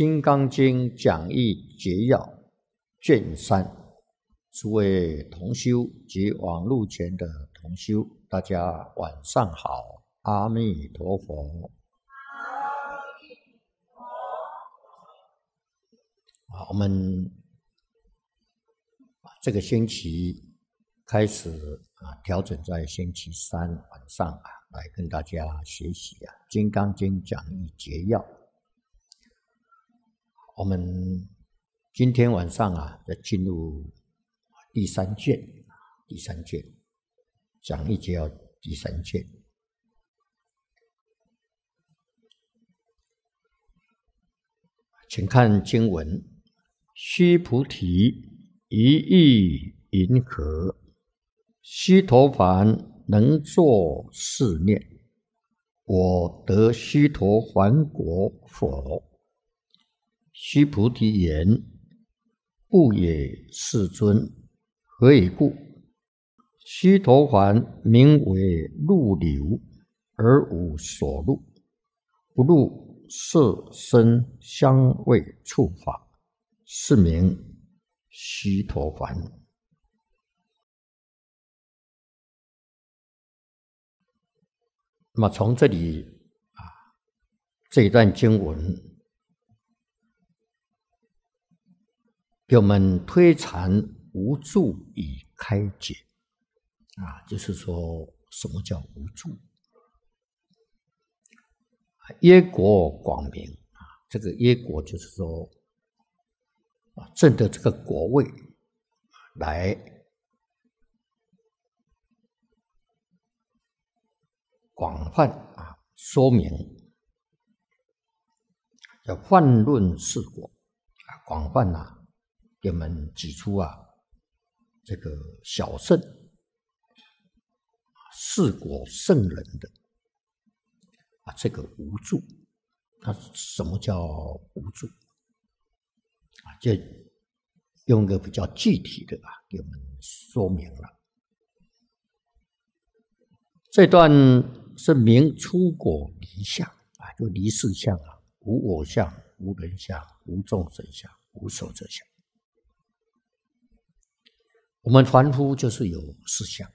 金刚经》讲义节要卷三，诸位同修及网络前的同修，大家晚上好，阿弥陀佛。啊，我们这个星期开始啊，调整在星期三晚上啊，来跟大家学习啊，《金刚经》讲义节要。我们今天晚上啊，要进入第三卷，第三卷讲一节要第三卷，请看经文：须菩提，一意云何？须陀洹能作是念：我得须陀洹果否？须菩提言：“不也，世尊。何以故？须陀洹名为入流，而无所入，不入色声香味触法，是名须陀洹。”那么从这里啊，这一段经文。给我们推禅无助以开解，啊，就是说什么叫无助？耶果广明啊，这个耶果就是说啊，正的这个果位来广泛啊说明，叫泛论是果啊，广泛呐。给我们指出啊，这个小圣四果圣人的啊，这个无助，那什么叫无助啊？就用个比较具体的啊，给我们说明了。这段是明出果离相啊，就离世相啊，无我相、无人相、无众生相、无寿者相。我们凡夫就是有思想，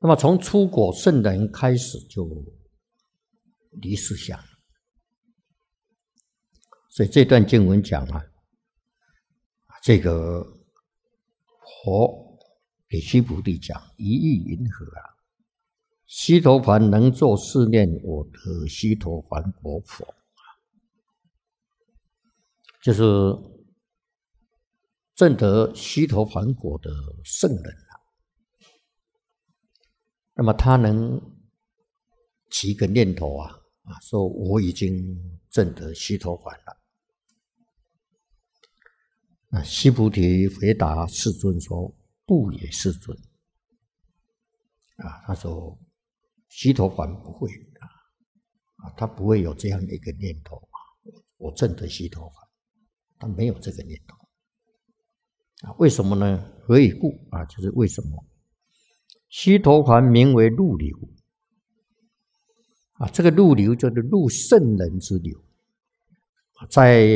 那么从出果圣人开始就离思想，所以这段经文讲啊，这个佛给须菩提讲一意云何啊？西陀凡能作是念，我得西陀洹果佛，就是。证得须陀洹果的圣人了，那么他能起一个念头啊啊，说我已经证得须陀洹了。那须菩提回答世尊说：“不也，世尊。”啊，他说须陀洹不会啊啊，他不会有这样的一个念头啊，我证得须陀洹，他没有这个念头。为什么呢？何以故？啊，就是为什么？须陀洹名为入流，啊，这个入流就是入圣人之流，在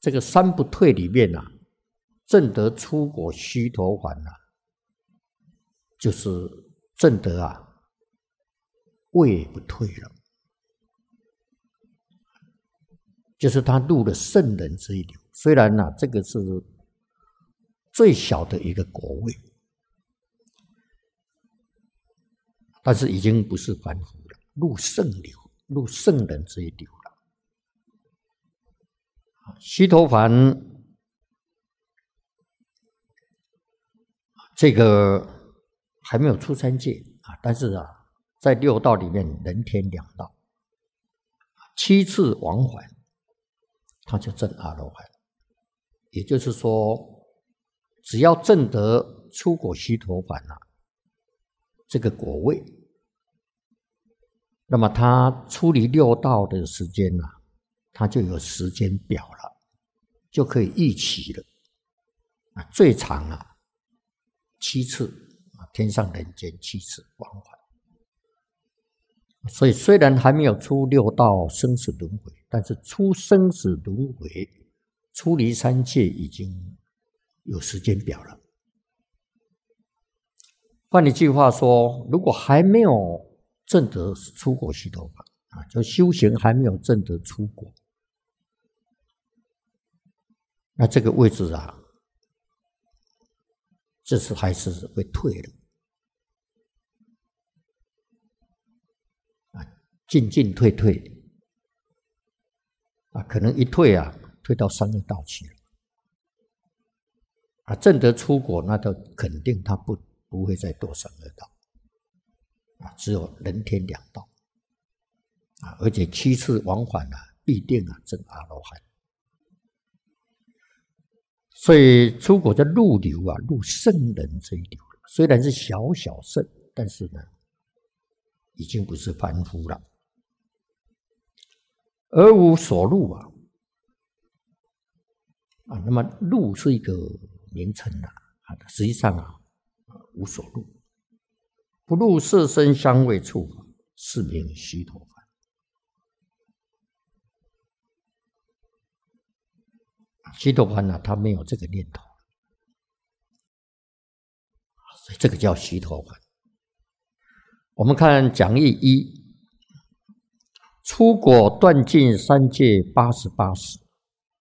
这个三不退里面呐，正得出国须陀洹呐，就是正得啊，位不退了，就是他入了圣人之一流。虽然呢，这个是。最小的一个国位，但是已经不是凡夫了，入圣流，入圣人这一流了。须陀洹这个还没有出三界啊，但是啊，在六道里面，人天两道，七次往返，他就证阿罗汉，也就是说。只要证得出果须陀洹了，这个果位，那么他出离六道的时间呢，他就有时间表了，就可以预期了。啊，最长啊七次啊，天上人间七次往返。所以虽然还没有出六道生死轮回，但是出生死轮回、出离三界已经有时间表了。换一句话说，如果还没有证得出国须陀洹啊，就修行还没有证得出国，那这个位置啊，这次还是会退的啊。进进退退，啊，可能一退啊，退到三恶道去了。啊，正德出国，那都肯定他不不会再堕三恶道，啊，只有人天两道，啊，而且七次往返啊，必定啊证阿罗汉。所以出国的入流啊，入圣人这一流，虽然是小小圣，但是呢，已经不是凡夫了。而无所入啊，啊，那么入是一个名称呐，啊，实际上啊，无所入，不入色身香味触，是名虚陀洹。须陀洹呢，他没有这个念头，所以这个叫虚陀洹。我们看讲义一。出果断尽三界八十八识，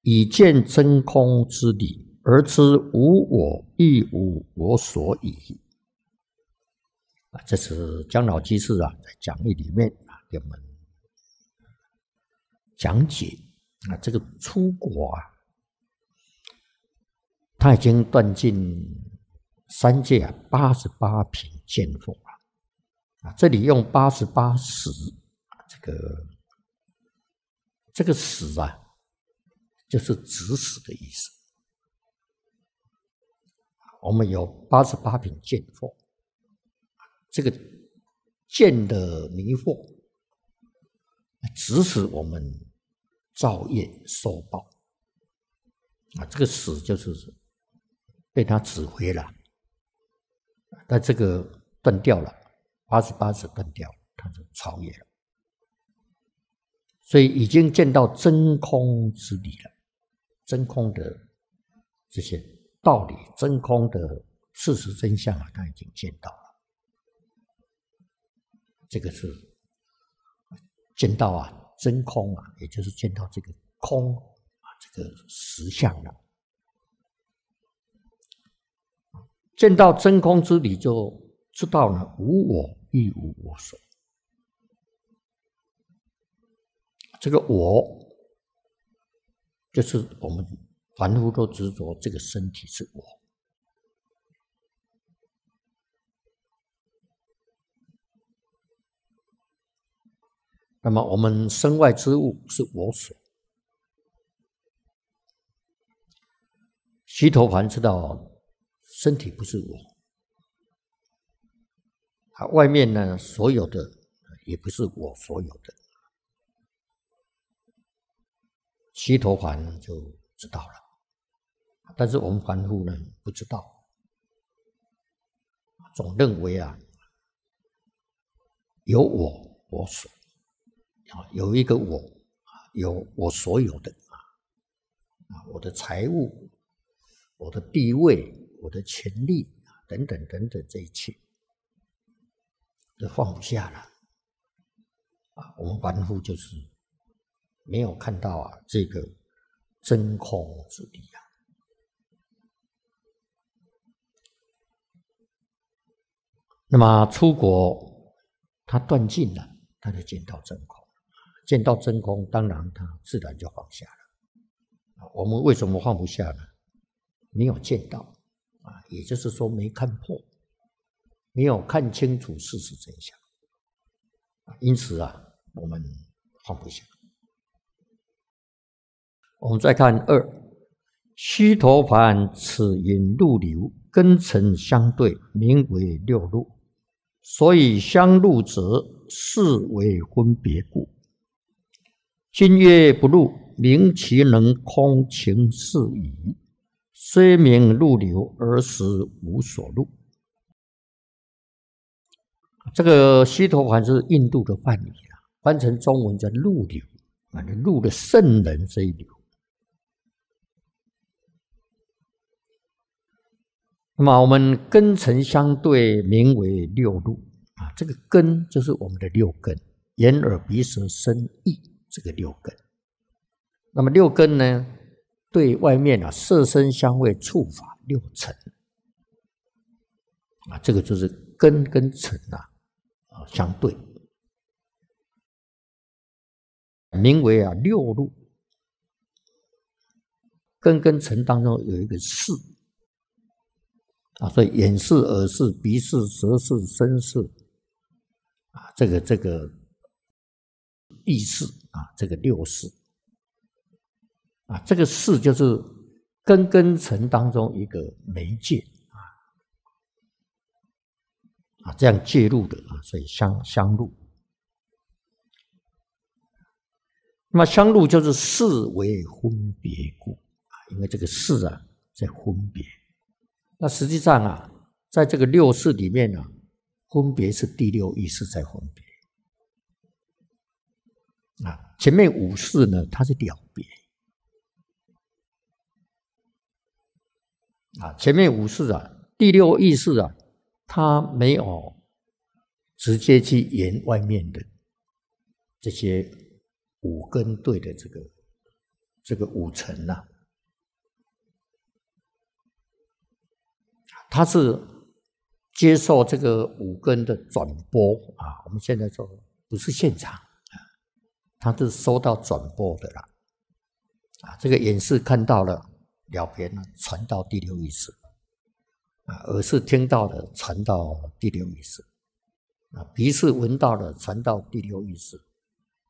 以见真空之理，而知无我亦无我所以。啊，这是姜老居士啊在讲义里面啊给我们讲解啊，这个出国啊，他已经断尽三界啊八十八品见佛了啊，这里用八十八识啊这个。这个“死”啊，就是指死的意思。我们有八十八品见惑，这个见的迷惑，指使我们造业受报。啊，这个“死”就是被他指挥了，但这个断掉了，八十八是断掉，他就超越了。所以已经见到真空之理了，真空的这些道理，真空的事实真相啊，他已经见到了。这个是见到啊，真空啊，也就是见到这个空啊，这个实相了。见到真空之理，就知道了无我亦无我所。这个我，就是我们凡夫都执着这个身体是我。那么我们身外之物是我所。须陀洹知道身体不是我，啊，外面呢所有的也不是我所有的。西陀洹就知道了，但是我们凡夫呢不知道，总认为啊有我我所啊有一个我有我所有的啊啊我的财物、我的地位、我的权利啊等等等等这一切都放不下了啊我们凡夫就是。没有看到啊，这个真空之地啊。那么出国，他断尽了，他就见到真空，见到真空，当然他自然就放下了。我们为什么放不下呢？没有见到啊，也就是说没看破，没有看清楚事实真相因此啊，我们放不下。我们再看二，须陀盘此引入流根尘相对，名为六路。所以相入者，是为分别故。今曰不入，明其能空情事矣。虽名入流，而实无所入。这个西陀洹是印度的梵语啊，翻成中文叫入流啊，入的圣人这一流。那么我们根尘相对，名为六路啊。这个根就是我们的六根：眼、耳、鼻、舌、身、意，这个六根。那么六根呢，对外面啊，色、声、香味、触、法六尘啊，这个就是根跟尘啊。啊相对，名为啊六路，根跟尘当中有一个四啊，所以眼视、耳视、鼻视、舌视、身视啊，这个这个意识啊，这个六识啊，这个视就是根根尘当中一个媒介。啊，这样介入的啊，所以相相入。那么相入就是视为分别故啊，因为这个视啊在分别。那实际上啊，在这个六识里面呢，分别是第六意识在分别啊。前面五识呢，它是了别啊。前面五识啊，第六意识啊。他没有直接去言外面的这些五根对的这个这个五层呐，他是接受这个五根的转播啊。我们现在说不是现场啊，他是收到转播的啦啊。这个眼视看到了了别呢，传到第六意识啊。耳是听到的，传到第六意识；啊，鼻是闻到的，传到第六意识；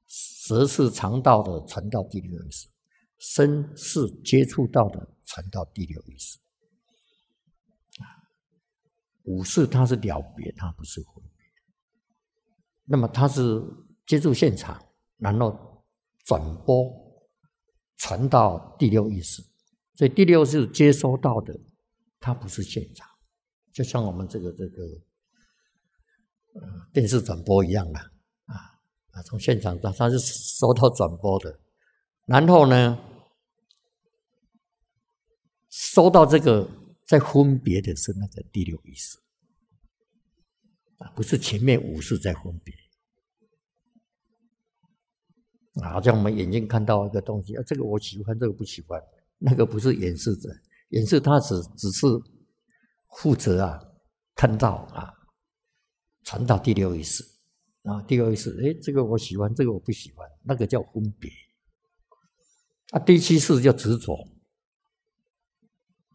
舌是尝到的，传到第六意识；身是接触到的，传到第六意识。啊，五是它是了别，它不是分别。那么它是接触现场，然后转播传到第六意识，所以第六是接收到的，它不是现场。就像我们这个这个电视转播一样的啊啊，从现场它它是收到转播的，然后呢，收到这个在分别的是那个第六意识啊，不是前面五是在分别啊，好像我们眼睛看到一个东西啊，这个我喜欢，这个不喜欢，那个不是演示者，演示它只只是。负责啊，看到啊，传到第六意识，然后第六意识，哎，这个我喜欢，这个我不喜欢，那个叫分别。啊，第七识叫执着，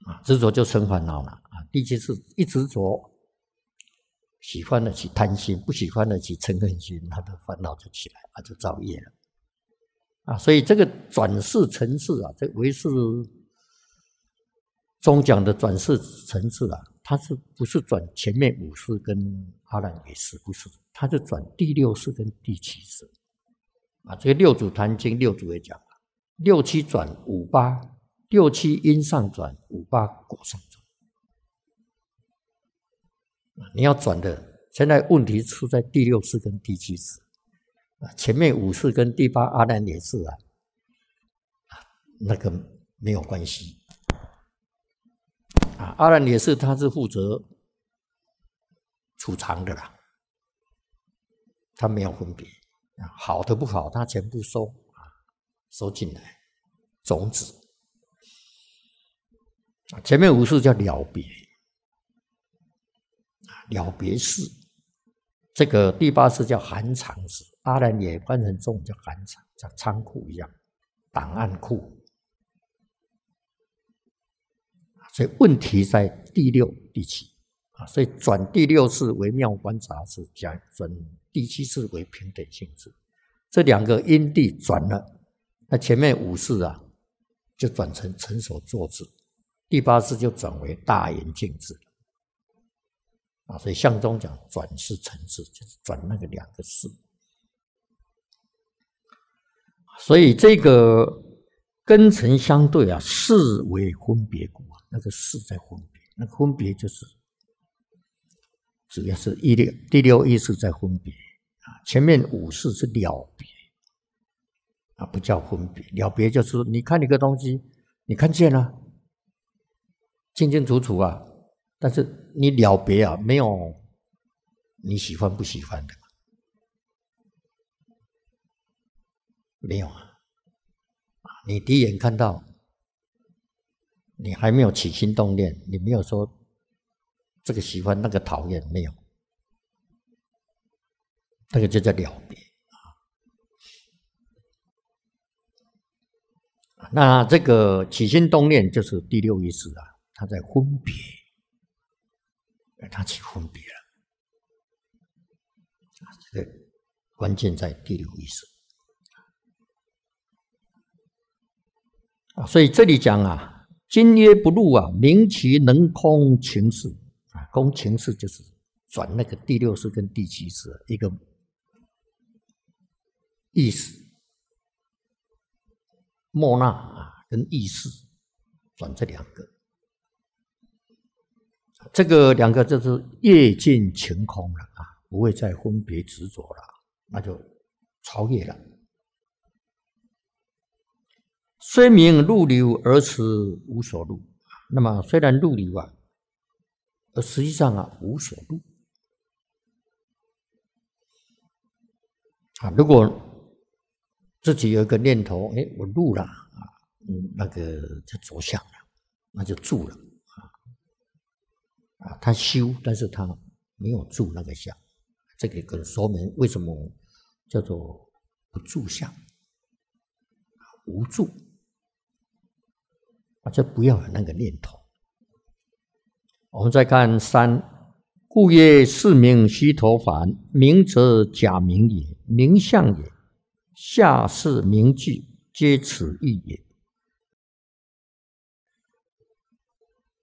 啊，执着就生烦恼了啊。第七是一执着，喜欢的起贪心，不喜欢的起嗔恨心，他的烦恼就起来，啊，就造业了。啊，所以这个转世层次啊，这为是。中讲的转世层次啊，它是不是转前面五世跟阿兰耶识？不是，它是转第六世跟第七世。啊，这个六祖坛经六祖也讲了，六七转五八，六七因上转，五八果上转。你要转的，现在问题出在第六次跟第七次。啊，前面五次跟第八阿兰也是啊，那个没有关系。啊，阿兰也是，他是负责储藏的啦，他没有分别，好的不好，他全部收啊，收进来，种子。前面五事叫了别，了别事。这个第八世叫含藏式，阿兰也翻成中文叫含藏，像仓库一样，档案库。所以问题在第六、第七啊，所以转第六次为妙观察是讲转第七次为平等性质，这两个因地转了，那前面五次啊就转成成所作智，第八次就转为大圆镜智啊，所以相中讲转世成智就是转那个两个世，所以这个根尘相对啊，视为分别故啊。那个是在分别，那个分别就是主要是一六第六意识在分别啊，前面五识是了别啊，不叫分别。了别就是你看一个东西，你看见了，清清楚楚啊，但是你了别啊，没有你喜欢不喜欢的，没有啊，你第一眼看到，你还没有起心动念，你没有说。这个喜欢，那个讨厌，没有，那个就叫了别啊。那这个起心动念就是第六意识啊，他在分别，他起分别了啊。这个关键在第六意识啊。所以这里讲啊，今曰不入啊，明其能空情事啊。空情事就是转那个第六识跟第七识一个意识，莫那啊跟意识转这两个，这个两个就是业尽晴空了啊，不会再分别执着了，那就超越了。虽名入流而此无所入，那么虽然入流啊。而实际上啊，无所入啊。如果自己有一个念头，哎，我入了啊，嗯，那个就着相了，那就住了啊。他修，但是他没有住那个相，这个跟说明为什么叫做不住相无住啊，就不要有那个念头。我们再看三，故曰是名虚陀洹，名则假名也，名相也。下是名句，皆此意也。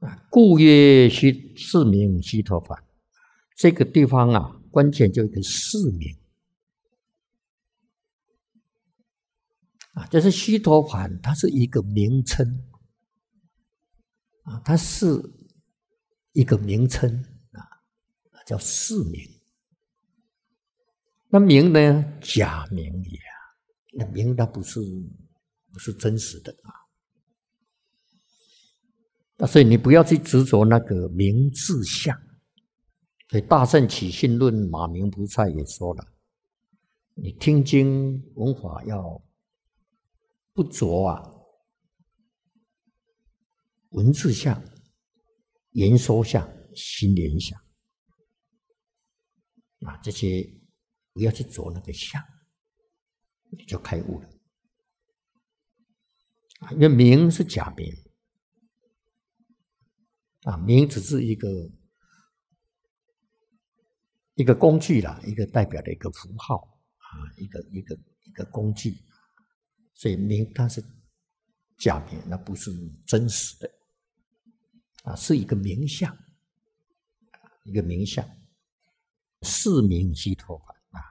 啊，故曰虚是名虚陀洹，这个地方啊，关键就一个是名啊，这是虚陀洹，它是一个名称啊，它是。一个名称啊，叫世名。那名呢，假名也啊。那名它不是不是真实的啊。那所以你不要去执着那个名字相。所以《大圣起信论》马明菩萨也说了：你听经闻法要不着啊文字相。言说相、心联想啊，这些不要去着那个相，你就开悟了啊。因为名是假名啊，名只是一个一个工具啦，一个代表的一个符号啊，一个一个一个工具，所以名它是假名，那不是真实的。啊，是一个名相，一个名相，是名西陀洹啊，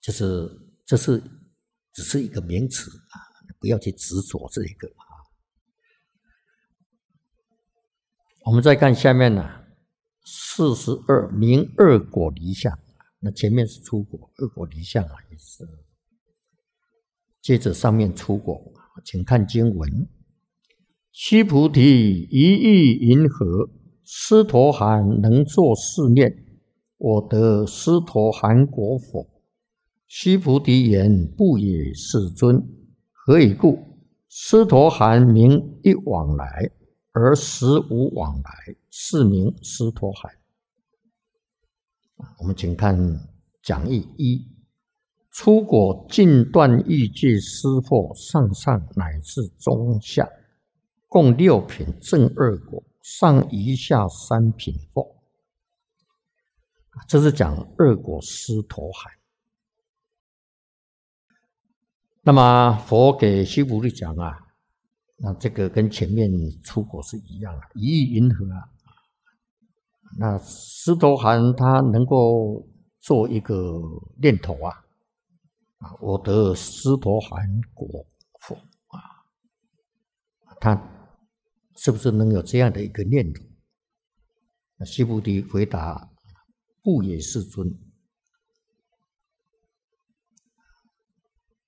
就是这是只是一个名词啊，不要去执着这一个啊。我们再看下面呢，四十二名二果离相，那前面是出果，二果离相啊，也是接着上面出果，请看经文。须菩提，一意云何？斯陀含能作是念：我得斯陀含果否？须菩提言：不也，世尊。何以故？斯陀含名一往来，而实无往来，是名斯陀含。我们请看讲义一：出果尽断欲界师佛上上乃至中下。共六品正二果，上一下三品佛。这是讲二果师陀含。那么佛给须菩提讲啊，那这个跟前面出国是一样的，一意云何啊？那师陀含他能够做一个念头啊，啊，我得师陀含果佛啊，他。是不是能有这样的一个念头？那须菩提回答：“不也，世尊。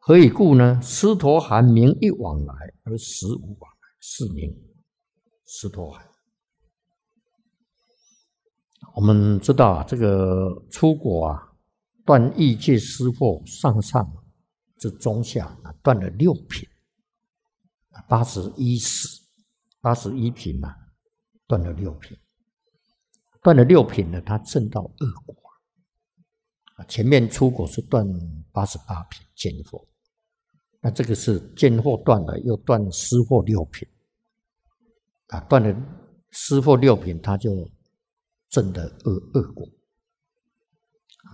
何以故呢？斯陀含名一往来，而实无往来，是名斯陀含。我们知道啊，这个出国啊，断异界师货上上这中下啊，断了六品，八十一史，八十一品嘛，断了六品。断了六品呢，他证到恶果。前面出国是断八十八品见惑，那这个是见惑断了，又断失惑六品啊。断了失惑六品，他就证的恶恶果。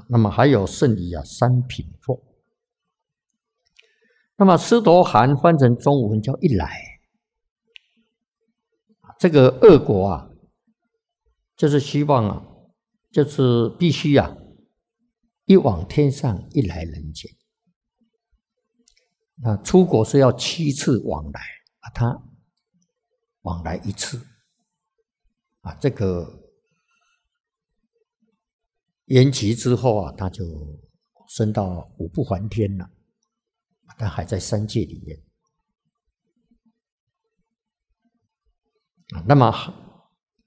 那么还有剩余啊三品货。那么狮陀含翻成中文叫一来，这个恶果啊。就是希望啊，就是必须啊，一往天上，一来人间。那出国是要七次往来啊，他往来一次啊，这个延期之后啊，他就升到五不还天了，他还在三界里面啊，那么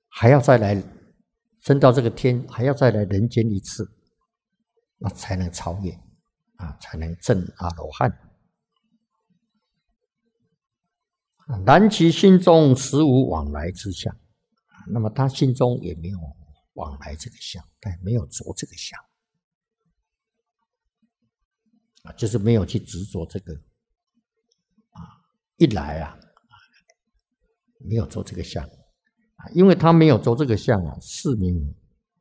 还要再来。升到这个天，还要再来人间一次，那才能超越啊，才能证阿罗汉。南其心中实无往来之相，那么他心中也没有往来这个相，但没有着这个相啊，就是没有去执着这个啊，一来啊，没有着这个相。因为他没有着这个相啊，是名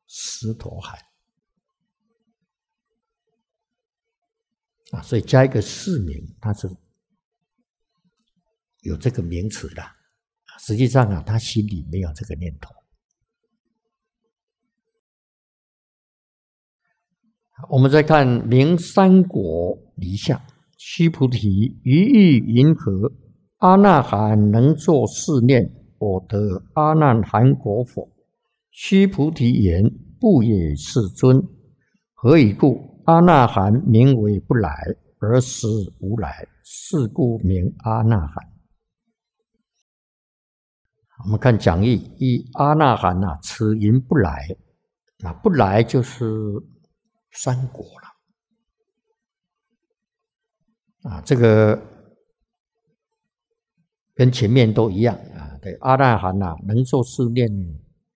石陀海啊，所以加一个是名，他是有这个名词的。实际上啊，他心里没有这个念头。我们再看明三果离相，须菩提，于意云何？阿那含能作是念？我得阿难含果否？须菩提言：不也，世尊。何以故？阿那含名为不来，而实无来，是故名阿那含。我们看讲义：一阿那含呐，此云不来，那不来就是三果了。啊，这个跟前面都一样啊。对阿那含呐，能受是念，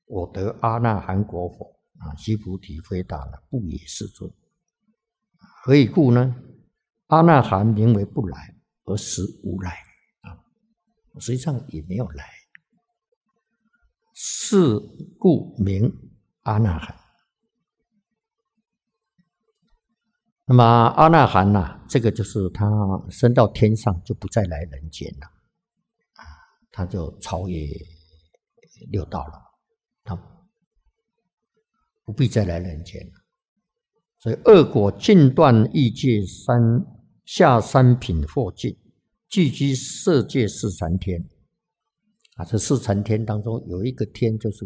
我得阿那含果否？啊，须菩提回答了：不也，世尊。何以故呢？阿那含名为不来，而实无来啊，实际上也没有来，是故名阿那含。那么阿那含呐，这个就是他升到天上，就不再来人间了啊。他就超越六道了，他不必再来人间了。所以恶果尽断异界三下三品或尽，聚居色界四禅天。啊，这四层天当中有一个天，就是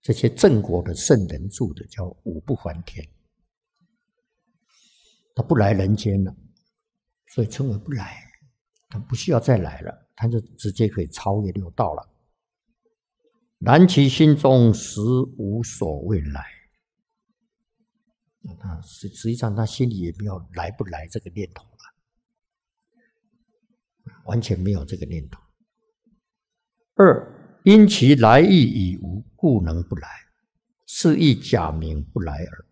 这些正果的圣人住的，叫五不还天。他不来人间了，所以称为不来，他不需要再来了。他就直接可以超越六道了。然其心中实无所谓来，那他实实际上他心里也没有来不来这个念头了，完全没有这个念头。二因其来意已无，故能不来，是亦假名不来耳。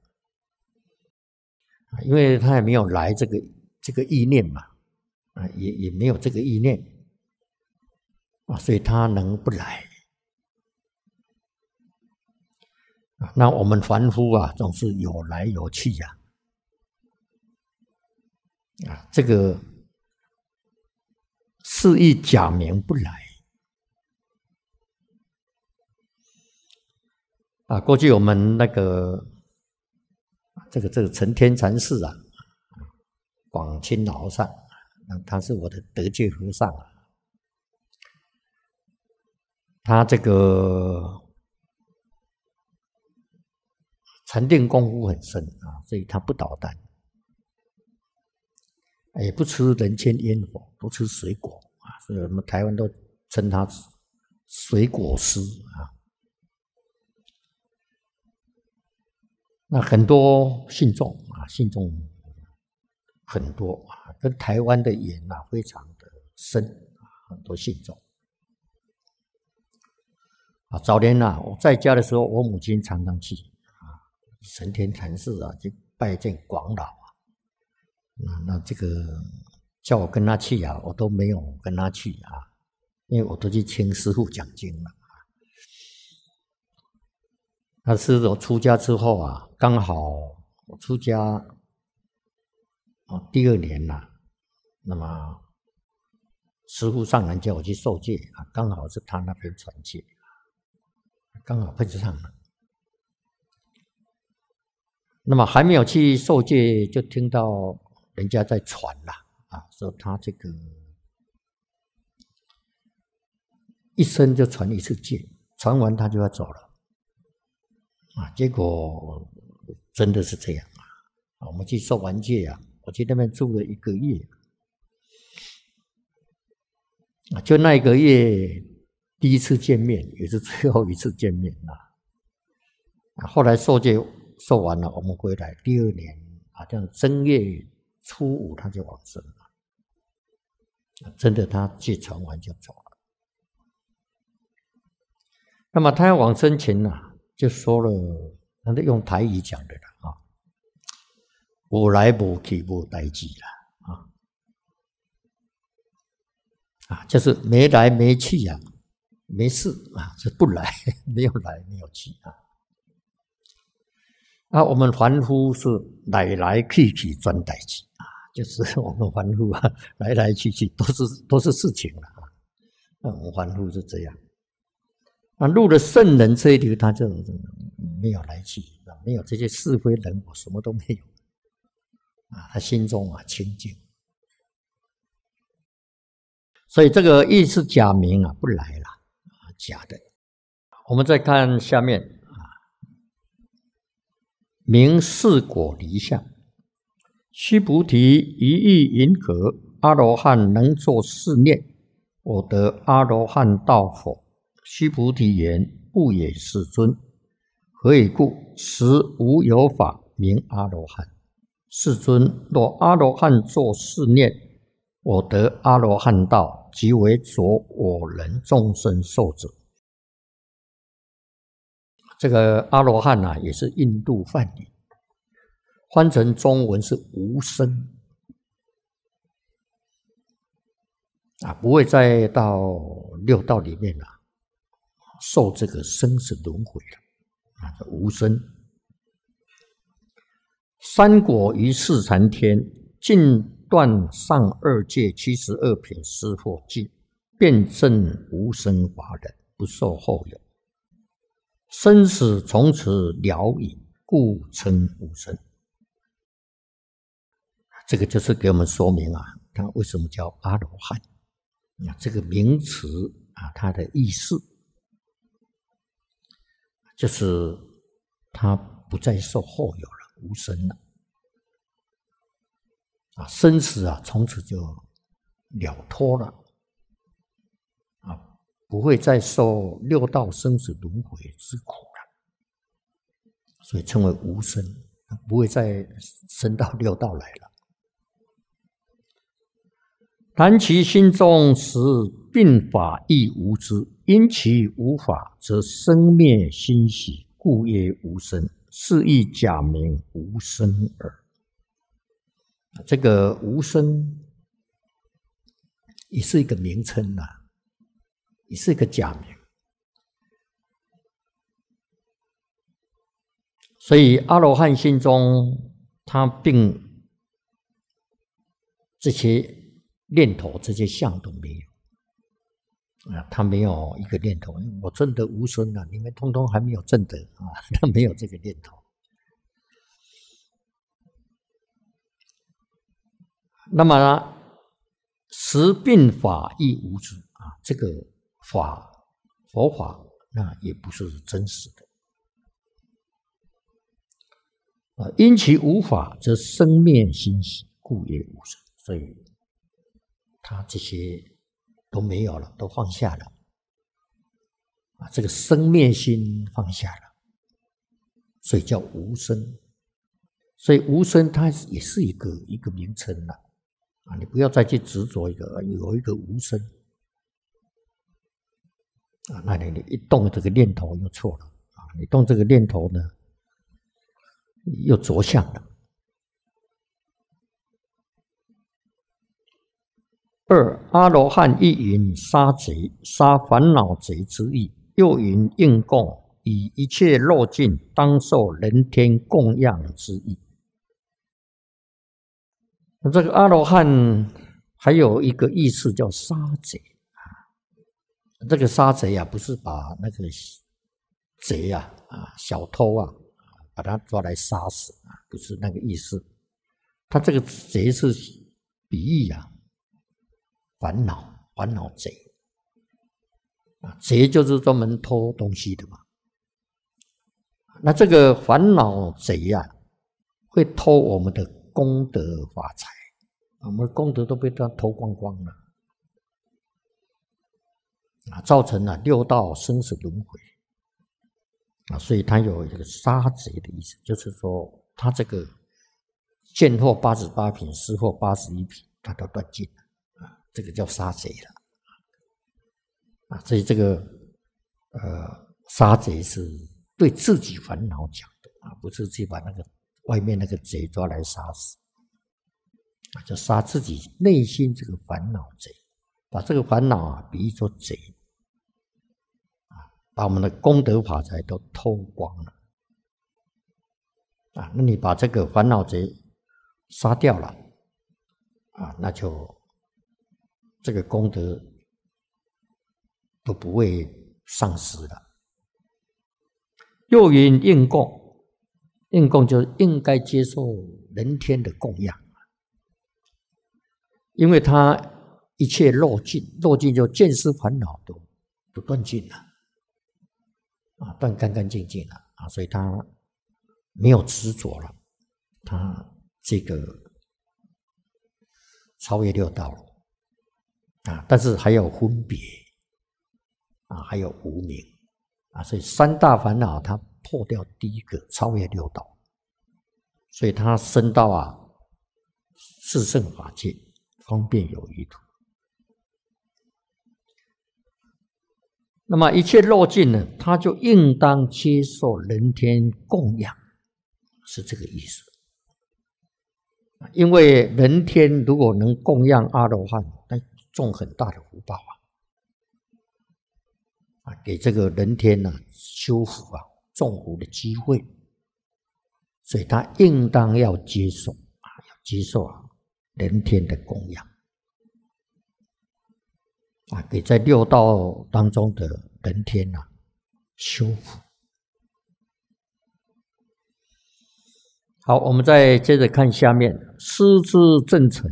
因为他也没有来这个这个意念嘛，啊，也也没有这个意念。啊，所以他能不来那我们凡夫啊，总是有来有去呀。啊，这个是意假名不来啊。过去我们那个这个这个成天禅师啊，广清老和尚，那他是我的得戒和尚啊。他这个禅定功夫很深啊，所以他不捣蛋，也不吃人间烟火，不吃水果啊，所以我们台湾都称他水果师啊。那很多信众啊，信众很多啊，跟台湾的缘啊非常的深啊，很多信众啊。早年呐，我在家的时候，我母亲常常去啊。神田禅寺啊，去拜见广老啊，那，那这个叫我跟他去啊，我都没有跟他去啊，因为我都去听师傅讲经了。那是我出家之后啊，刚好我出家啊第二年呐，那么师傅上来叫我去受戒啊，刚好是他那边传戒，刚好碰上了。那么还没有去受戒，就听到人家在传了啊，说他这个一生就传一次戒，传完他就要走了啊。结果真的是这样啊！我们去受完戒啊，我去那边住了一个月啊，就那一个月第一次见面，也是最后一次见面啊。后来受戒。受完了，我们回来第二年，好像正月初五他就往生了。真的，他去传完就走了。那么他要往生前呢，就说了，那是用台语讲的了啊，无来无去无代志了啊，啊，就是没来没去呀，没事啊，是不来，没有来没有去啊。啊，我们凡夫是来来去去专代志啊，就是我们凡夫啊，来来去去都是都是事情了啊。那我们凡夫是这样。啊，入了圣人这一流，他就没有来去，没有这些是非人我，什么都没有啊。他心中啊清净，所以这个意是假名啊，不来了啊，假的。我们再看下面啊。明四果离相，须菩提，一意云何？阿罗汉能作是念：我得阿罗汉道否？须菩提言：不也，世尊。何以故？实无有法名阿罗汉。世尊，若阿罗汉作是念：我得阿罗汉道，即为着我人众生受者。这个阿罗汉呐，也是印度梵语，翻成中文是无生啊，不会再到六道里面了，受这个生死轮回了啊，无生。三果于四禅天，尽断上二界七十二品师惑尽，辩证无生法忍，不受后有。生死从此了矣，故称无生。这个就是给我们说明啊，他为什么叫阿罗汉？啊，这个名词啊，它的意思就是他不再受后有了，无生了。啊，生死啊，从此就了脱了。啊不会再受六道生死轮回之苦了，所以称为无生，不会再生到六道来了。谈其心中时，并法亦无知；因其无法，则生灭心喜，故曰无生。是亦假名无生耳。这个无生也是一个名称呐。也是一个假名，所以阿罗汉心中他并这些念头、这些相都没有啊，他没有一个念头。我证得无生啊，你们通通还没有证得啊，他没有这个念头。那么呢十病法亦无知啊，这个。法佛法那也不是真实的啊，因其无法，则生灭心息，故也无生。所以，他这些都没有了，都放下了。啊，这个生灭心放下了，所以叫无生。所以无生，它也是一个一个名称了。啊，你不要再去执着一个有一个无生。啊，那你你一动这个念头又错了。啊，你动这个念头呢？又着相了。二阿罗汉一云杀贼，杀烦恼贼之意；又云应供，以一切肉尽，当受人天供养之意。那这个阿罗汉还有一个意思叫杀贼啊。这个杀贼啊，不是把那个贼啊啊小偷啊。把他抓来杀死啊，不是那个意思。他这个贼是比喻啊，烦恼烦恼贼啊，贼就是专门偷东西的嘛。那这个烦恼贼呀，会偷我们的功德法财，我们的功德都被他偷光光了啊，造成了六道生死轮回。啊，所以他有这个杀贼的意思，就是说他这个见货八十八品，失货八十一品，他都断尽，这个叫杀贼了啊。所以这个呃，杀贼是对自己烦恼讲的啊，不是去把那个外面那个贼抓来杀死啊，就杀自己内心这个烦恼贼，把这个烦恼啊比喻作贼。把我们的功德法财都偷光了啊！那你把这个烦恼贼杀掉了啊，那就这个功德都不会丧失了。又云应供，应供就应该接受人天的供养，因为他一切落尽，落尽就见思烦恼都都断尽了。啊，断干干净净了啊，所以他没有执着了，他这个超越六道了啊，但是还有分别啊，还有无明啊，所以三大烦恼他破掉第一个超越六道，所以他升到啊四圣法界，方便有余土。那么一切落尽呢，他就应当接受人天供养，是这个意思。因为人天如果能供养阿罗汉，种很大的福报啊，啊，给这个人天呢修福啊、种福的机会，所以他应当要接受啊，要接受啊人天的供养。啊，给在六道当中的人天呐修复。好，我们再接着看下面：师之正成，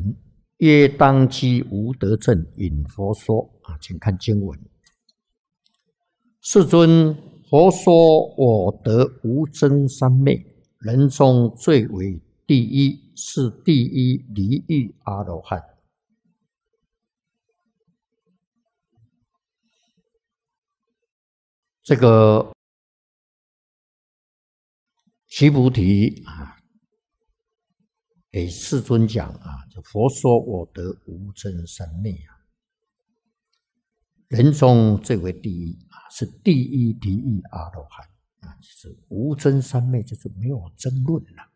曰当机无德正，引佛说啊，请看经文。世尊，佛说我得无真三昧，人中最为第一，是第一离欲阿罗汉。这个须菩提啊，给世尊讲啊，就佛说我得无真三昧啊，人中最为第一啊，是第一第一阿罗汉啊，就是无真三昧，就是没有争论了，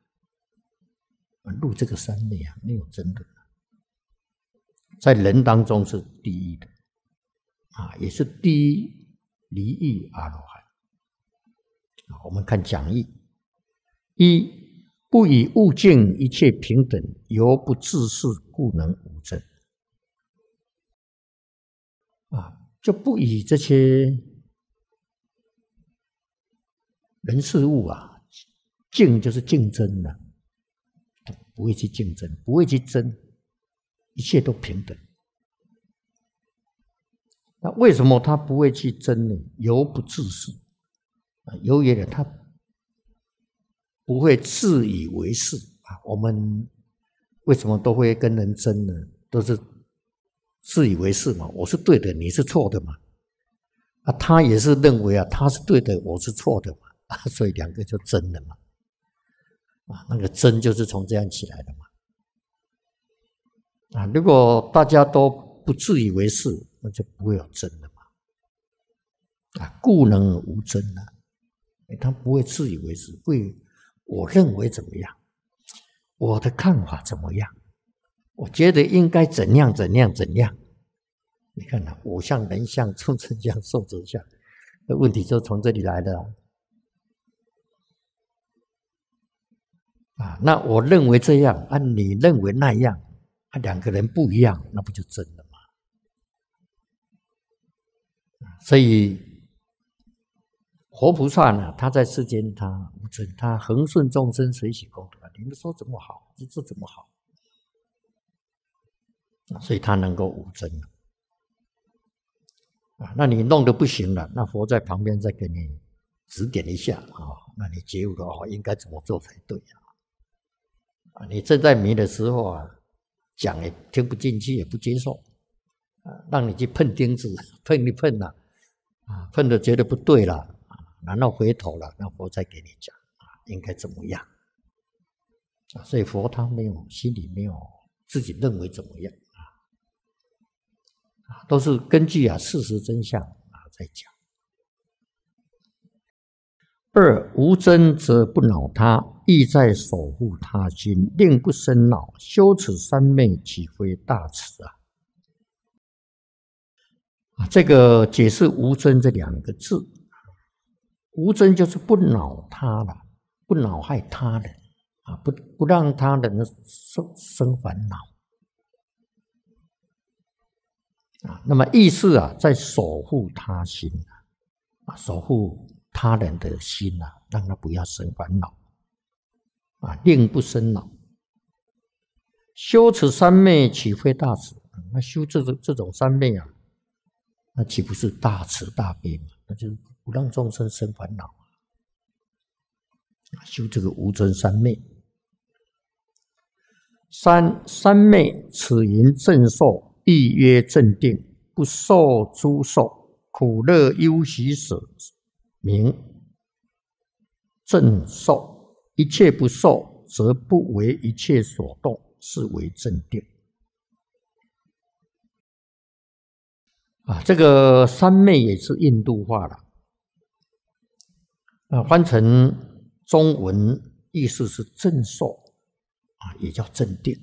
入这个三昧啊，没有争论了在人当中是第一的啊，也是第一。离异阿罗汉，我们看讲义：一不以物境一切平等，犹不自是，故能无争。啊，就不以这些人事物啊，竞就是竞争的，不会去竞争，不会去争，一切都平等。那为什么他不会去争呢？犹不自是啊，犹也的他不会自以为是啊。我们为什么都会跟人争呢？都是自以为是嘛，我是对的，你是错的嘛。啊，他也是认为啊，他是对的，我是错的嘛。啊，所以两个就争了嘛。啊，那个争就是从这样起来的嘛。啊，如果大家都不自以为是，那就不会有争了嘛。啊，故能无争呢？他不会自以为是，会我认为怎么样？我的看法怎么样？我觉得应该怎样怎样怎样？你看呐，我相、人相、众生相、寿者相，那问题就从这里来的。啊，那我认为这样，啊，你认为那样，啊，两个人不一样，那不就真了吗？所以，活菩萨呢，他在世间他无争，他恒顺众生，随喜功德。你们说怎么好，就这怎么好。所以他能够无争。啊，那你弄得不行了，那佛在旁边再给你指点一下啊，那你觉悟的话应该怎么做才对啊？啊，你正在迷的时候啊，讲也听不进去，也不接受，啊，让你去碰钉子，碰一碰呐，啊，碰的觉得不对了，啊，然后回头了，那佛再给你讲啊，应该怎么样？啊，所以佛他没有心里没有自己认为怎么样啊。都是根据啊事实真相啊在讲。二无争则不恼他，意在守护他心，令不生恼。修此三昧，岂非大慈啊？啊，这个解释无争这两个字，无争就是不恼他了，不恼害他人啊，不不让他人生生烦恼。啊，那么意思啊，在守护他心啊，守护他人的心啊，让他不要生烦恼啊，令不生恼。修持三昧，岂非大慈？那修这种这种三昧啊，那岂不是大慈大悲嘛？那就是不让众生生烦恼。修这个无争三昧，三三昧，此言正受。亦曰正定，不受诸受，苦乐忧喜舍，名正受。一切不受，则不为一切所动，是为正定。啊，这个三昧也是印度话了。啊，翻成中文意思是正受，啊，也叫正定。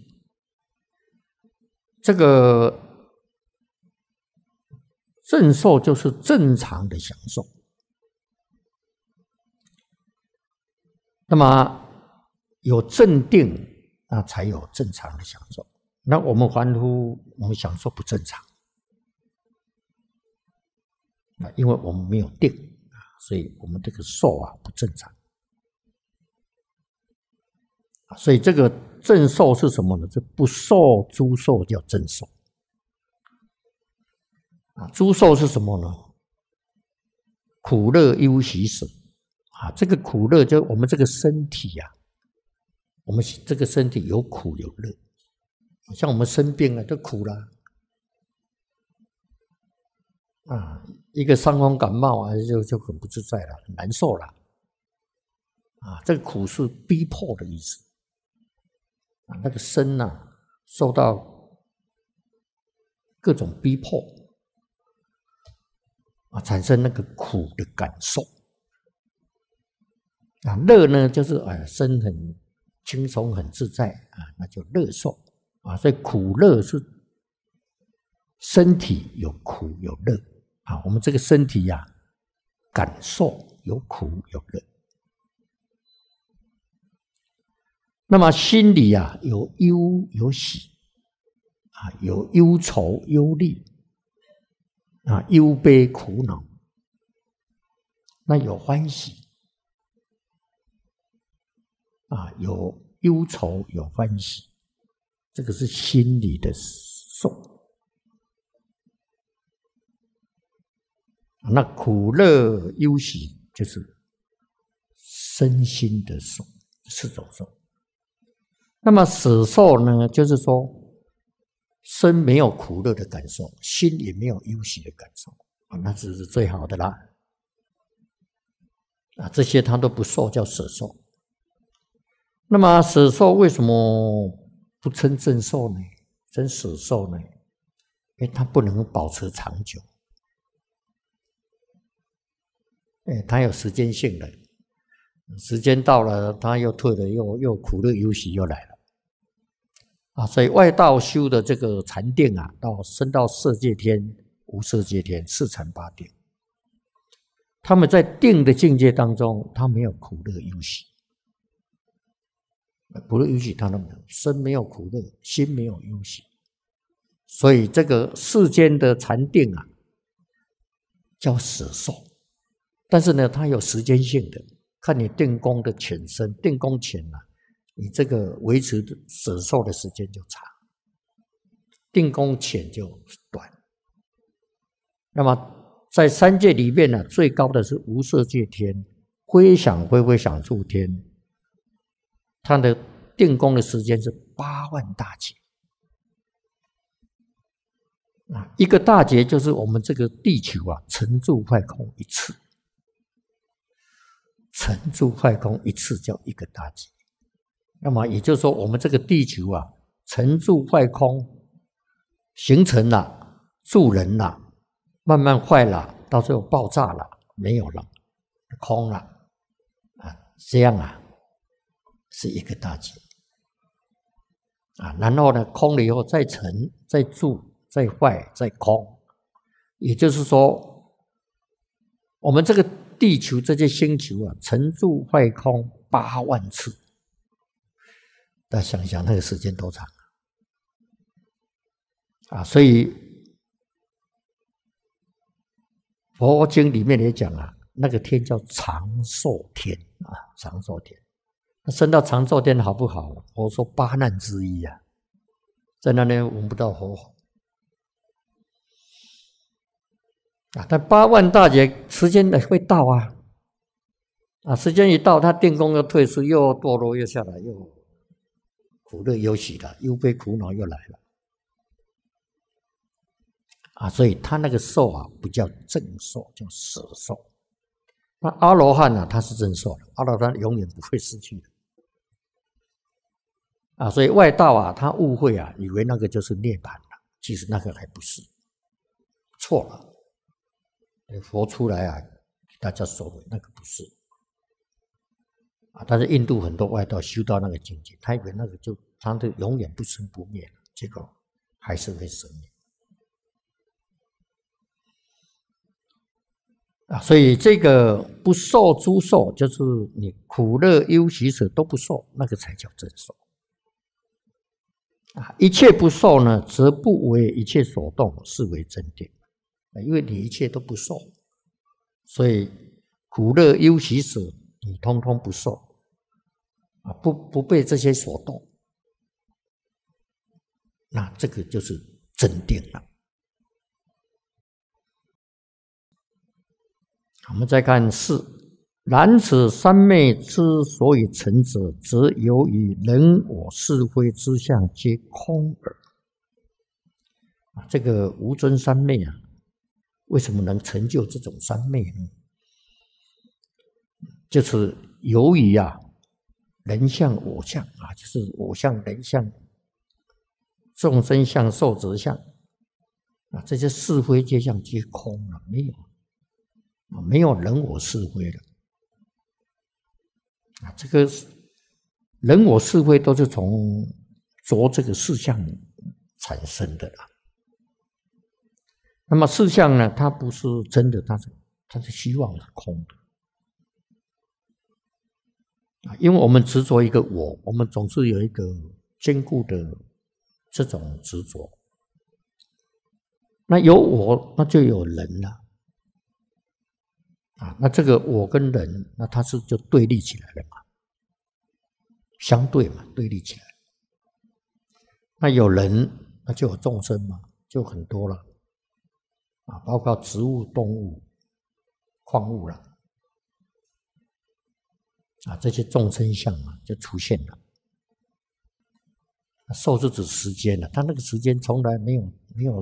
这个正受就是正常的享受，那么有镇定，那才有正常的享受。那我们凡夫，我们享受不正常啊，因为我们没有定，所以我们这个受啊不正常所以这个。正受是什么呢？这不受诸受叫正受啊。诸受是什么呢？苦乐忧喜舍啊。这个苦乐就我们这个身体呀，我们这个身体有苦有乐。像我们生病了，就苦了啊。一个伤风感冒啊，就就很不自在了，很难受了啊。这个苦是逼迫的意思。啊，那个身呐，受到各种逼迫，啊，产生那个苦的感受。啊，乐呢，就是哎，身很轻松、很自在啊，那就乐受啊。所以苦乐是身体有苦有乐啊。我们这个身体呀，感受有苦有乐。那么心里啊，有忧有喜，啊，有忧愁忧虑，啊，忧悲苦恼，那有欢喜，啊，有忧愁有欢喜，这个是心里的受。那苦乐忧喜就是身心的受。四种受。那么死受呢，就是说身没有苦乐的感受，心也没有忧喜的感受啊，那只是最好的啦。啊，这些他都不受，叫死受。那么死受为什么不称正受呢？称死受呢？因为它不能保持长久。哎，它有时间性的，时间到了，它又退了，又又苦乐忧喜又来了。啊，所以外道修的这个禅定啊，到升到色界天、无色界天四禅八定，他们在定的境界当中，他没有苦乐忧喜，苦乐忧喜他都没有，身没有苦乐，心没有忧喜，所以这个世间的禅定啊，叫死受。但是呢，它有时间性的，看你定功的浅深，定功浅了，你这个维持的舍受的时间就长；定功浅就短。那么在三界里面呢，最高的是无色界天，灰想灰灰想处天，它的定功的时间是八万大劫。啊，一个大劫就是我们这个地球啊，沉住坏空一次。沉住坏空一次叫一个大劫，那么也就是说，我们这个地球啊，沉住坏空，形成了住人了，慢慢坏了，到最后爆炸了，没有了，空了，啊，这样啊，是一个大劫，啊，然后呢，空了以后再沉，再住，再坏，再空，也就是说，我们这个。地球这些星球啊，沉住坏空八万次，大家想想那个时间多长啊！啊，所以佛经里面也讲啊，那个天叫长寿天啊，长寿天。那升到长寿天好不好？我说八难之一啊，在那里闻不到火。啊，但八万大劫时间会到啊，啊，时间一到，他定功又退失，又堕落，又下来，又苦乐忧喜了，忧悲苦恼又来了，啊，所以他那个寿啊，不叫正寿，叫死寿。那阿罗汉呢，他是正寿的，阿罗汉永远不会失去的。啊，所以外道啊，他误会啊，以为那个就是涅槃了，其实那个还不是，错了。佛出来啊，大家说的那个不是啊，但是印度很多外道修到那个境界，他以为那个就他就永远不生不灭了，结果还是会生灭啊。所以这个不受诸受，就是你苦乐忧喜舍都不受，那个才叫真受啊。一切不受呢，则不为一切所动，是为真定。因为你一切都不受，所以苦乐忧喜舍你通通不受啊，不不被这些所动，那这个就是真定了。我们再看四，然此三昧之所以成者，则由于人我是非之相皆空耳。这个无尊三昧啊。为什么能成就这种三昧呢？就是由于啊，人相我相啊，就是我相、人相、众生相、寿者相啊，这些是非皆相皆空了，没有，没有人我是非了啊，这个人我是非都是从着这个事相产生的了。那么事相呢？它不是真的，它是它是希望是空的！因为我们执着一个我，我们总是有一个坚固的这种执着。那有我，那就有人了啊！那这个我跟人，那它是就对立起来了嘛？相对嘛，对立起来。那有人，那就有众生嘛，就很多了。啊，包括植物、动物、矿物了。啊，这些众生相啊就出现了。受是指时间了，他那个时间从来没有没有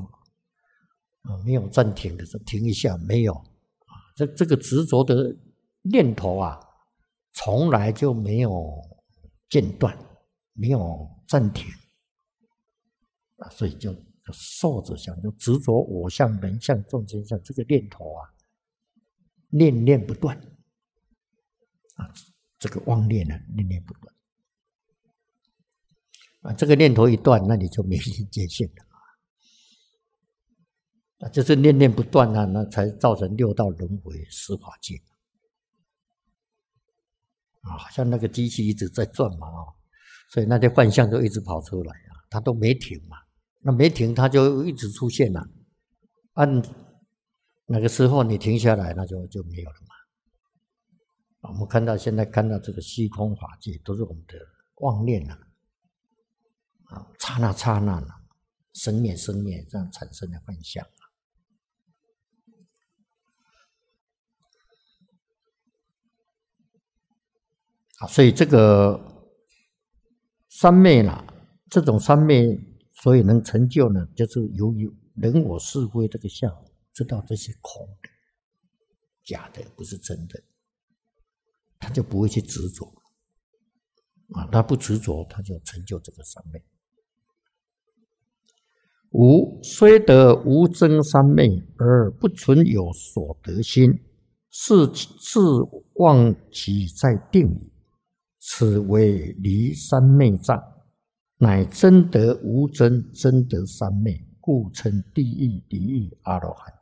啊没有暂停的，停一下没有啊，这这个执着的念头啊，从来就没有间断，没有暂停啊，所以就就受着相，就执着我相、人相、众生相这个念头啊，念念不断啊，这个妄念呢，念念不断。啊，这个念头一断，那你就没心见性了啊！就是念念不断啊，那才造成六道轮回、十法界啊，好像那个机器一直在转嘛啊，所以那些幻象都一直跑出来啊，它都没停嘛。那没停，它就一直出现了。按那个时候你停下来，那就就没有了嘛。我们看到现在看到这个虚空法界，都是我们的妄念啊。啊，刹那刹那，生灭生灭，这样产生的幻象啊。所以这个三昧呢，这种三昧，所以能成就呢，就是由于人我是非这个相，知道这些空的、假的，不是真的，他就不会去执着啊，他不执着，他就成就这个三昧。无虽得无真三昧，而不存有所得心，是自忘其在定矣。此为离三昧障，乃真得无真，真得三昧，故称第一离欲阿罗汉。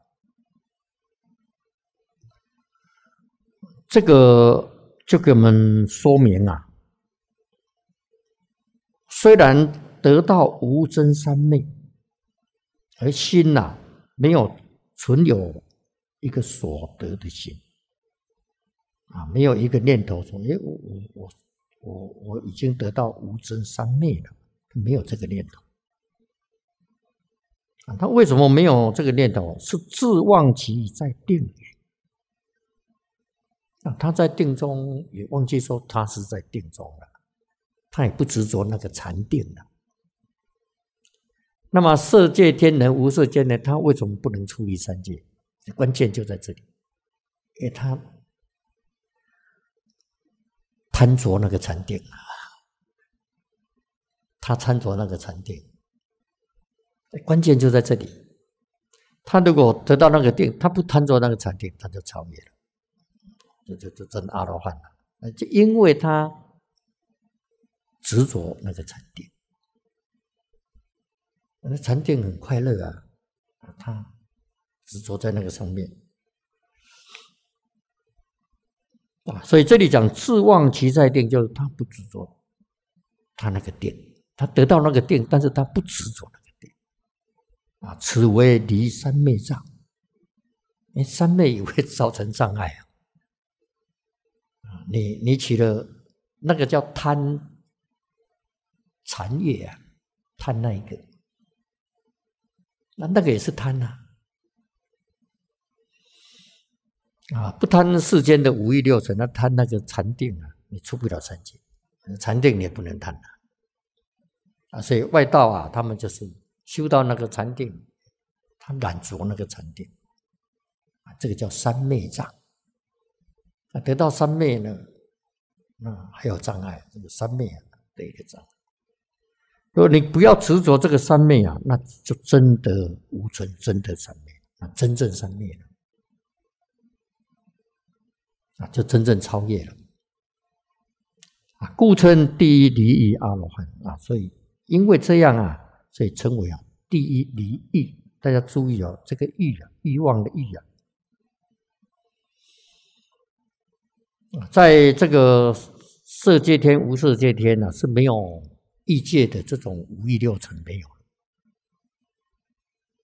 这个就给我们说明啊，虽然得到无真三昧。而心呐，没有存有一个所得的心啊，没有一个念头说：“哎，我我我我我已经得到无真三昧了。”没有这个念头啊。他为什么没有这个念头？是自忘其在定啊。他在定中也忘记说他是在定中了，他也不执着那个禅定了。那么色界天人、无色界呢，他为什么不能出离三界？关键就在这里，因为他贪着那个禅定啊，他贪着那个禅定，关键就在这里。他如果得到那个定，他不贪着那个禅定，他就超越了，这这这真阿罗汉了。就因为他执着那个禅定。那禅定很快乐啊，他执着在那个上面啊，所以这里讲自忘其在定，就是他不执着他那个定，他得到那个定，但是他不执着那个定啊，此为离三昧障，因为三昧也会造成障碍啊，你你起了那个叫贪禅业啊，贪那一个。那那个也是贪呐，啊，不贪世间的五欲六尘，那贪那个禅定啊，你出不了三界，禅定你也不能贪呐，啊，所以外道啊，他们就是修到那个禅定，他满足那个禅定，啊，这个叫三昧障，啊，得到三昧呢，那还有障碍，这个三昧啊的一个障。如果你不要执着这个三昧啊，那就真的无存，真的三昧啊，真正三昧了啊，就真正超越了啊，故称第一离欲阿罗汉啊。所以因为这样啊，所以称为啊第一离欲。大家注意哦，这个欲啊，欲望的欲啊，在这个色界天、无色界天呢是没有。异界的这种五欲六尘没有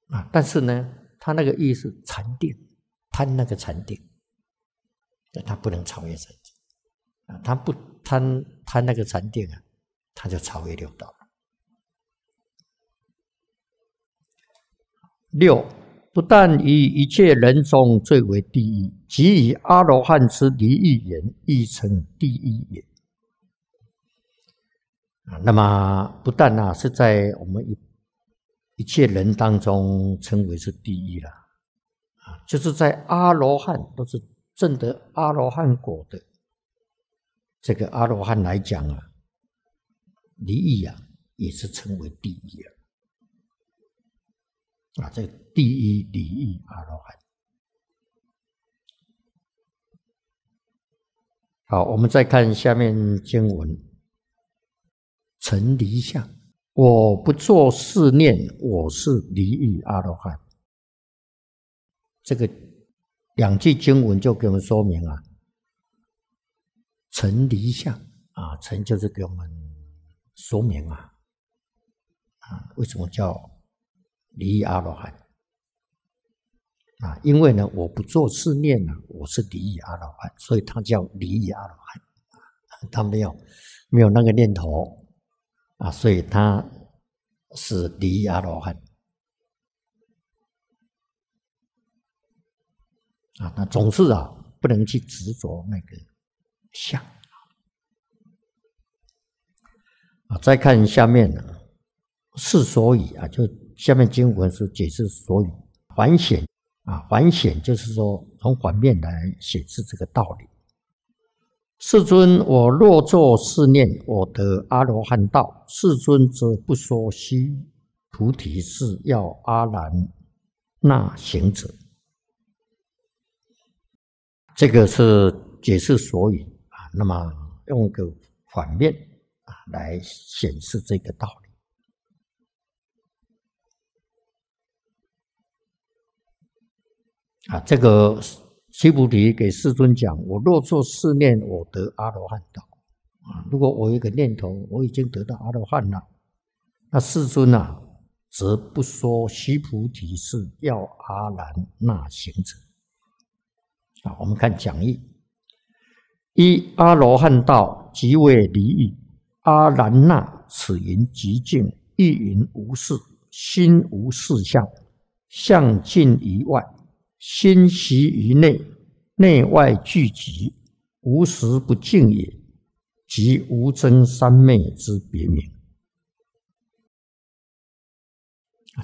啊，但是呢，他那个意是禅定，贪那个禅定，他不能超越三界啊，他不贪贪那个禅定啊，他就超越六道了。六不但以一切人中最为第一，即以阿罗汉之离意言，亦称第一也。那么不但啊是在我们一一切人当中称为是第一了，啊，就是在阿罗汉都是证得阿罗汉果的这个阿罗汉来讲啊，离异啊也是称为第一啊，啊，这个第一离异阿罗汉。好，我们再看下面经文：成离相，我不做四念，我是离异阿罗汉。这个两句经文就给我们说明啊，成离相啊，成就是给我们说明啊，啊，为什么叫离异阿罗汉？啊，因为呢，我不做四念呢，我是离异阿罗汉，所以他叫离异阿罗汉。他没有没有那个念头啊，所以他是离异阿罗汉。啊，那总是啊，不能去执着那个相。啊，再看下面呢，是所以啊，就下面经文是解释所以反显。啊，反显就是说，从反面来显示这个道理。世尊，我若作是念，我得阿罗汉道。世尊则不说悉菩提是要阿兰那行者。这个是解释所以啊，那么用个反面啊来显示这个道理。啊，这个须菩提给世尊讲：我若做四念，我得阿罗汉道。啊，如果我有一个念头，我已经得到阿罗汉了，那世尊啊，则不说须菩提是要阿兰那行者。啊，我们看讲义：一阿罗汉道即为离欲，阿兰那此云极静，意云无事，心无事相，相尽于外。心习于内，内外俱集，无时不净也，即无真三昧之别名。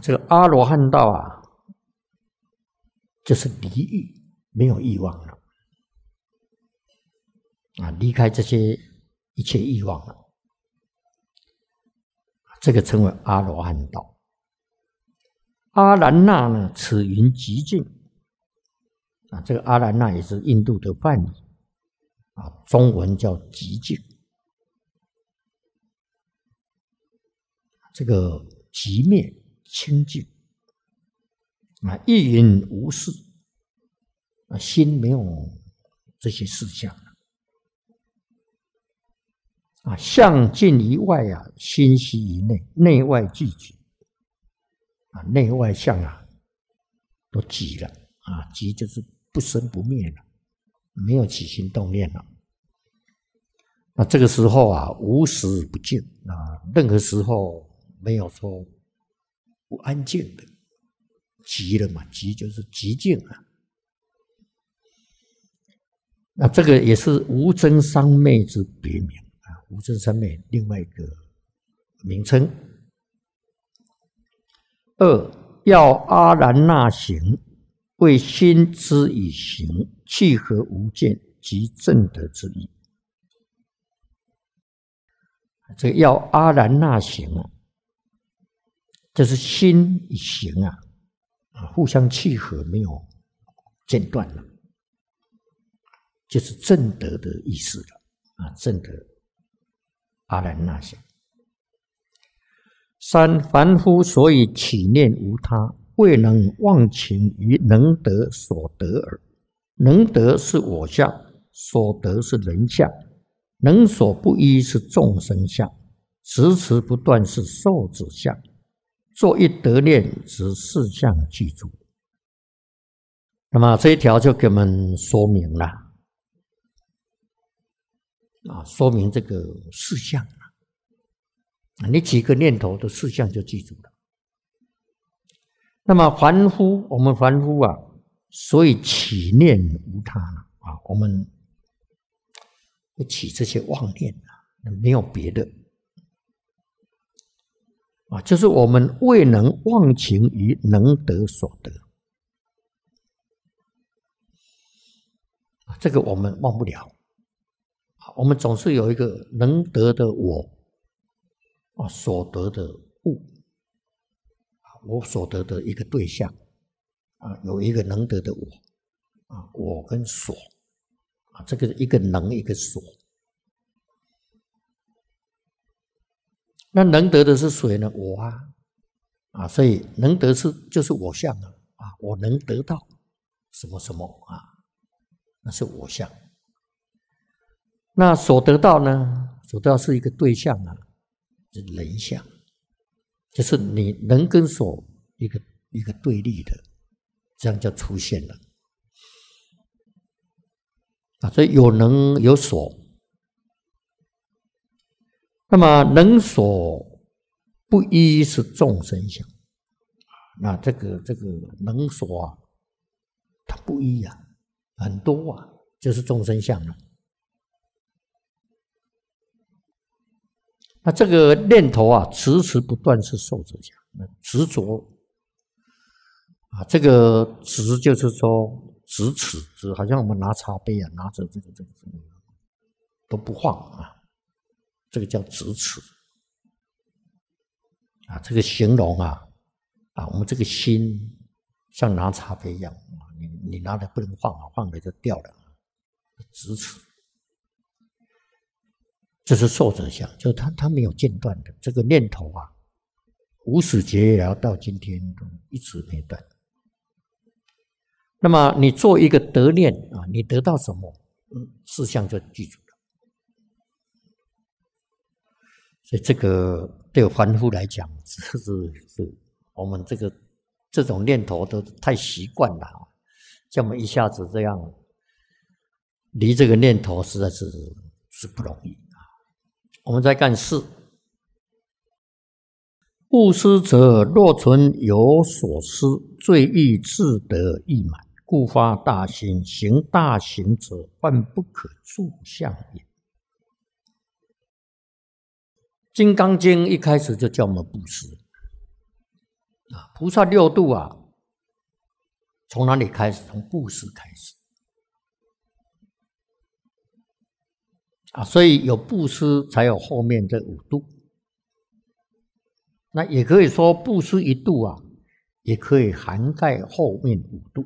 这个阿罗汉道啊，就是离欲，没有欲望了啊，离开这些一切欲望了，这个称为阿罗汉道。阿兰那呢，此云极静。啊，这个阿兰那也是印度的梵语，啊，中文叫极静。这个极灭清净，啊，一云无事，啊，心没有这些事项啊，相尽于外啊，心息于内，内外俱寂，啊，内外相啊，都寂了，啊，寂就是。不生不灭了，没有起心动念了。那这个时候啊，无时不静啊，任何时候没有说不安静的，极了嘛？极就是极静啊。那这个也是无真三昧之别名啊，无真三昧另外一个名称。二要阿兰那行。为心之以行，契合无间即正德之意。这个要阿兰那行啊，这是心与行啊，啊互相契合，没有间断了，就是正德的意思了啊。正德阿兰那行。三凡夫所以起念无他。未能忘情于能得所得耳，能得是我相，所得是人相，能所不依是众生相，迟迟不断是受子相，作一得念则四相具足。那么这一条就给我们说明了，啊，说明这个四相啊，你几个念头的四相就记住了。那么凡夫，我们凡夫啊，所以起念无他了啊，我们不起这些妄念啊，没有别的啊，就是我们未能忘情于能得所得，这个我们忘不了。我们总是有一个能得的我啊，所得的物，我所得的一个对象啊，有一个能得的我啊，我跟所啊，这个一个能一个所，那能得的是谁呢？我啊啊，所以能得是就是我相啊啊，我能得到什么什么啊，那是我相。那所得到呢？所得到是一个对象啊，是人相，就是你能跟所一个一个对立的，这样就出现了啊。所以有能有所，那么能所不一是众生相那这个这个能所啊，它不一啊，很多啊，就是众生相了。那这个念头啊，迟迟不断是受者相。执着啊，这个执就是说执持，执好像我们拿茶杯啊，拿着这个这个这个都不放啊，这个叫执持啊。这个形容啊啊，我们这个心像拿茶杯一样啊，你你拿的不能放啊，放了就掉了，执持。这是受者相，就是他他没有间断的这个念头啊，无始劫也要到今天都一直没断。那么你做一个得念啊，你得到什么？嗯，事项就记住了。所以这个对凡夫来讲，是是我们这个这种念头都太习惯了啊，叫我们一下子这样离这个念头，实在是是不容易。我们在干事，布施者若存有所施，罪欲自得意满，故发大心。行大行者，万不可住相也。《金刚经》一开始就叫我们布施啊，菩萨六度啊，从哪里开始？从布施开始。啊，所以有布施，才有后面这五度。那也可以说，布施一度啊，也可以涵盖后面五度。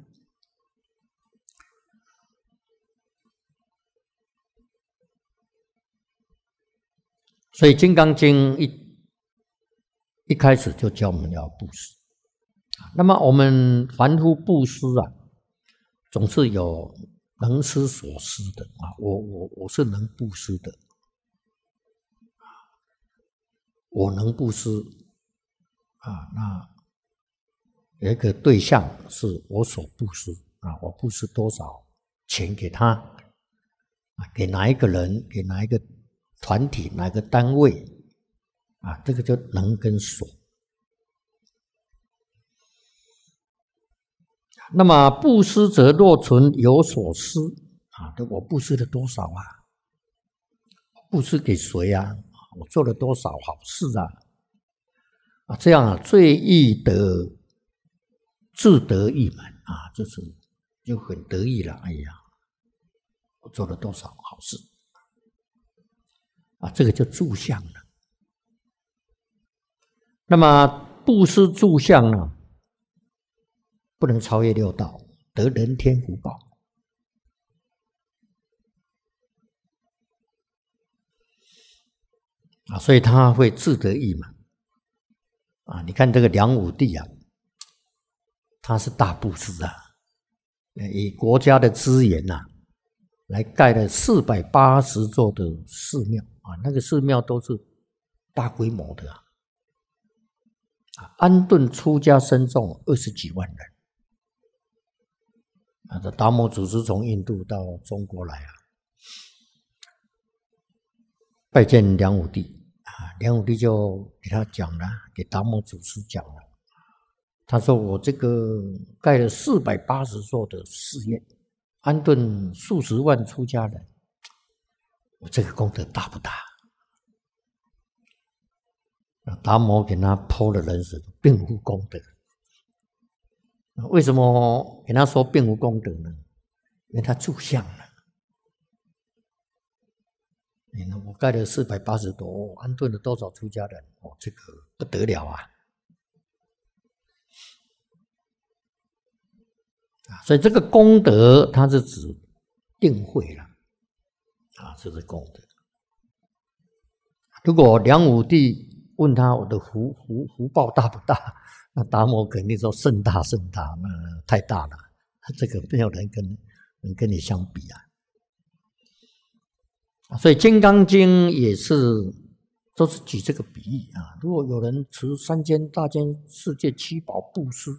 所以《金刚经》一一开始就教我们要布施。那么我们凡夫布施啊，总是有。能施所施的啊，我我我是能布施的，我能布施啊，那有一个对象是我所布施啊，我布施多少钱给他啊，给哪一个人，给哪一个团体，哪个单位啊，这个就能跟所。那么布施则若存有所施啊，我布施了多少啊？布施给谁啊？我做了多少好事啊？啊，这样啊，最易得自得意满啊，就是就很得意了。哎呀，我做了多少好事啊？这个叫住相了。那么布施住相呢？不能超越六道，得人天福报啊，所以他会自得意满啊。你看这个梁武帝啊，他是大布施啊，以国家的资源呐，来盖了四百八十座的寺庙啊，那个寺庙都是大规模的啊，安顿出家僧众二十几万人。啊，这达摩祖师从印度到中国来啊，拜见梁武帝啊，梁武帝就给他讲了，给达摩祖师讲了，他说：“我这个盖了四百八十座的寺院，安顿数十万出家人，我这个功德大不大？”达摩给他剖了人生，并无功德。为什么给他说并无功德呢？因为他住相了。你看，我盖了四百八十多，安顿了多少出家人？哦，这个不得了啊！啊，所以这个功德，它是指定慧了，啊，这是功德。如果梁武帝问他我的福福福报大不大？那达摩肯定说甚大甚大，那太大了，这个没有人跟能跟你相比啊。所以《金刚经》也是都是举这个比喻啊。如果有人持三千大千世界七宝布施，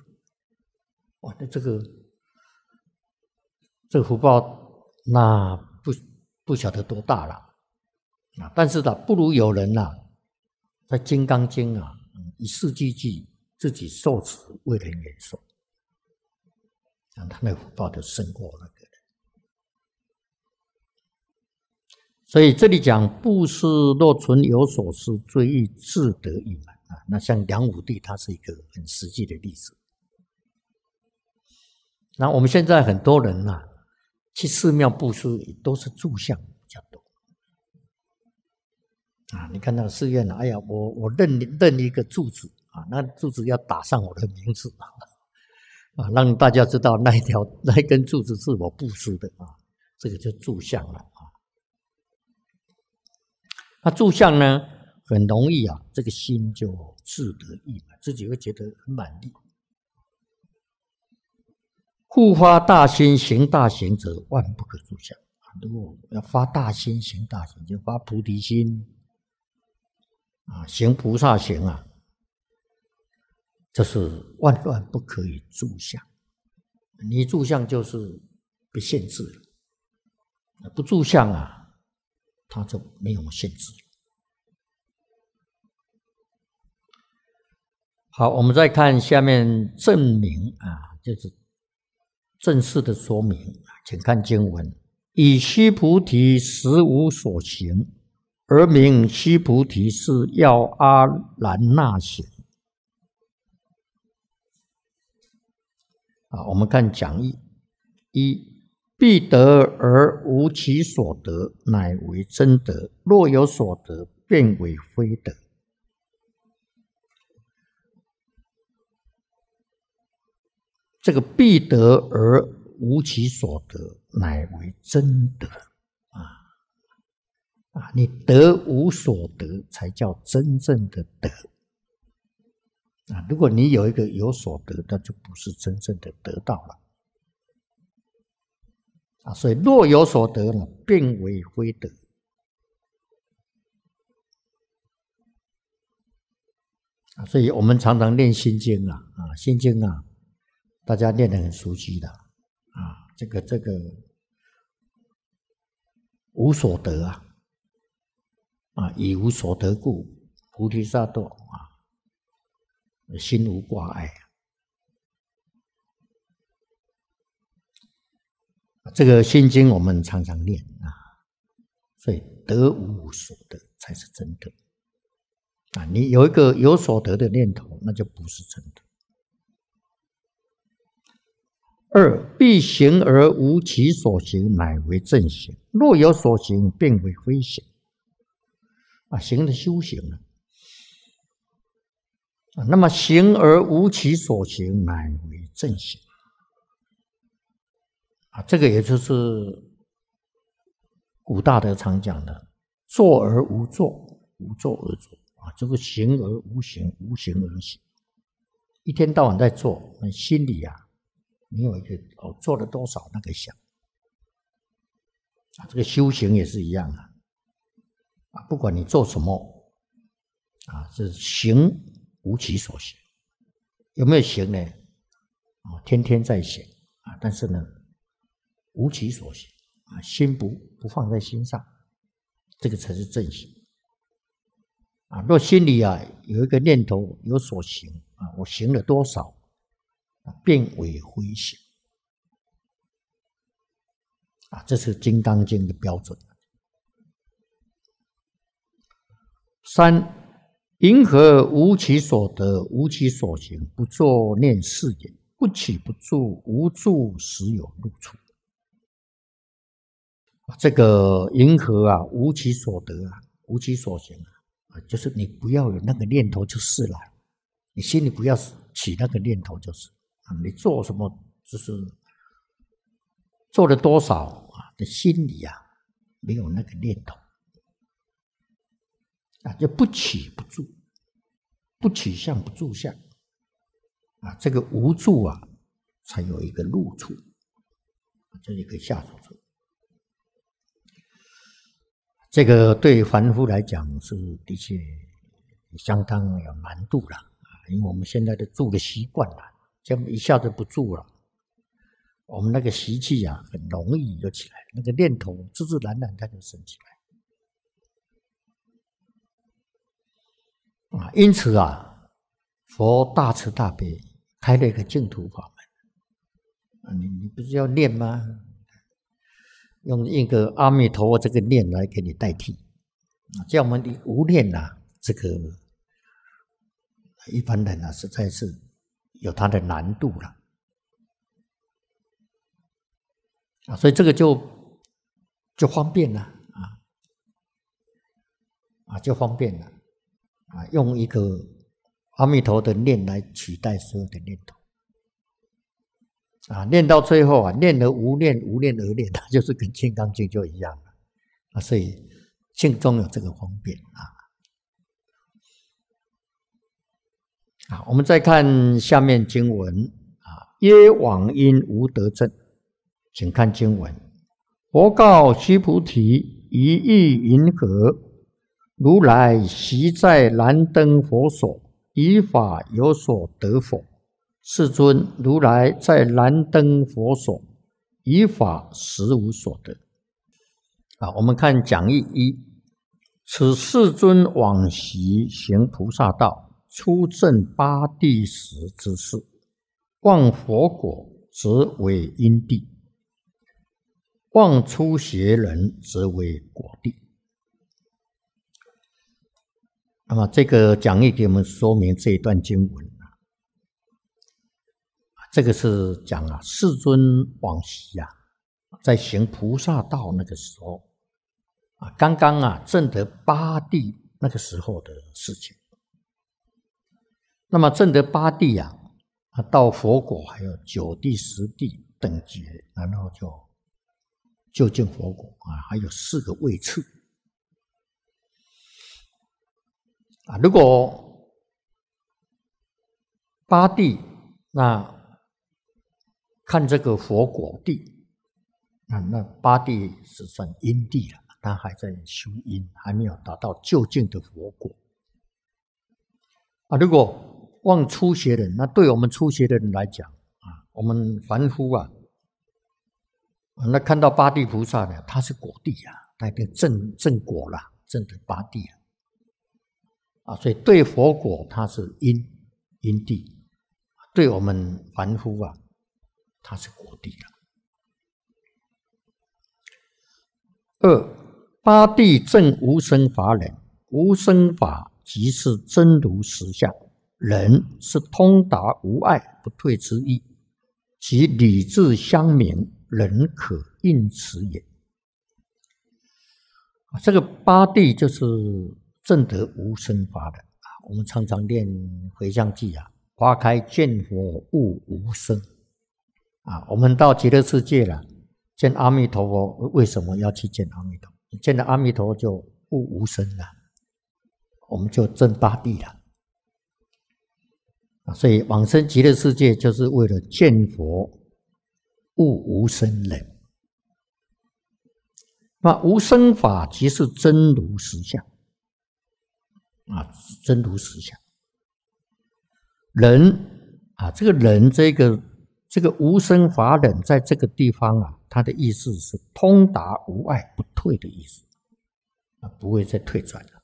哇，那这个这个福报那不不晓得多大了啊。但是呢，不如有人呐，在《金刚经》啊，以四句句自己受持为人演说，让他那福报就胜过那个。所以这里讲布施若存有所施，最易自得一满啊。那像梁武帝，他是一个很实际的例子。那我们现在很多人呐，去寺庙布施都是住相比较多啊。你看那个寺院啊，哎呀，我我认认一个柱子啊，那柱子要打上我的名字啊，啊让大家知道那一条那一根柱子是我布施的啊，这个就住相了啊。那柱相呢，很容易啊，这个心就自得意满，自己会觉得很满意。故发大心行大行者，万不可住相啊！如果要发大心行大行，就发菩提心啊，行菩萨行啊，这是万万不可以住相。你住相就是被限制了，不住相啊。他就没有限制。好，我们再看下面证明啊，就是正式的说明请看经文：以须菩提实无所行，而名须菩提是要阿兰那行。啊，我们看讲义一。必得而无其所得，乃为真德；若有所得，便为非德。这个必得而无其所得，乃为真德啊！啊，你得无所得，才叫真正的德啊！如果你有一个有所得，那就不是真正的得到了。啊，所以若有所得呢，便为非得。啊，所以我们常常念心经啊，啊，心经啊，大家念得很熟悉的啊，这个这个无所得啊，啊，以无所得故，菩提萨埵啊，心无挂碍。这个心经我们常常念啊，所以得无所得才是真的啊！你有一个有所得的念头，那就不是真的。二必行而无其所行，乃为正行；若有所行，便为非行。啊，行的修行呢？啊，那么行而无其所行，乃为正行。啊，这个也就是古大德常讲的“坐而无坐，无坐而坐”啊，这个“行而无行，无行而行”，一天到晚在做，那心里啊，你有一个哦，做了多少那个想。啊，这个修行也是一样啊，啊，不管你做什么啊，是行无其所行，有没有行呢？啊，天天在行啊，但是呢。无其所行啊，心不不放在心上，这个才是正行啊。若心里啊有一个念头有所行啊，我行了多少变为灰形。啊，这是《金刚经》的标准。三，银河无其所得，无其所行，不作念事也。不起不住，无住时有入处。这个银河啊，无其所得啊，无其所行啊，就是你不要有那个念头就是了，你心里不要起那个念头就是啊，你做什么就是做了多少啊，的心里啊没有那个念头啊，就不起不住，不起相不住相。啊，这个无助啊，才有一个入处，这一个下手处。这个对凡夫来讲是的确相当有难度了啊，因为我们现在的住的习惯了，这么一下子不住了，我们那个习气啊，很容易就起来，那个念头自自然然它就升起来啊。因此啊，佛大慈大悲。开了一个净土法门啊！你你不是要念吗？用一个阿弥陀佛这个念来给你代替啊！叫我们的无念呐，这个一般人啊，实在是有它的难度了啊！所以这个就就方便了啊啊，就方便了啊！用一个。阿弥陀的念来取代所有的念头，啊，念到最后啊，念而无念，无念而念，它就是跟《金刚经》就一样了，啊，所以经中有这个方便啊。啊，我们再看下面经文啊，耶往因无得证，请看经文，佛告须菩提：一意云何？如来昔在燃灯佛所。以法有所得否？世尊，如来在燃灯佛所，以法实无所得。啊，我们看讲义一：此世尊往昔行菩萨道，出正八地时之事，望佛果，则为因地；望出邪人，则为果地。那么这个讲义给我们说明这一段经文啊，这个是讲啊，世尊往昔呀，在行菩萨道那个时候啊，刚刚啊正得八地那个时候的事情。那么正得八地呀，啊到佛果还有九地、十地等级，然后就就近佛果啊，还有四个位次。啊，如果八地，那看这个佛果地，那那八地是算阴地了，他还在修阴，还没有达到就近的佛果。啊，如果望初学人，那对我们初学的人来讲，啊，我们凡夫啊，那看到八地菩萨呢，他是果地呀，代表正正果了，正的八地啊。啊，所以对佛果它是因因地，对我们凡夫啊，它是果地了。二八地正无生法忍，无生法即是真如实相，忍是通达无碍不退之意，即理智相明，人可应此也。这个八地就是。正得无生法的啊，我们常常念回向记啊，花开见佛悟无生啊。我们到极乐世界了，见阿弥陀佛，为什么要去见阿弥陀？见了阿弥陀就悟无生了，我们就正八地了。所以往生极乐世界就是为了见佛悟无生人。那无生法即是真如实相。啊，真如实相。人啊，这个人，这个这个无生法忍，在这个地方啊，他的意思是通达无碍不退的意思，啊，不会再退转了，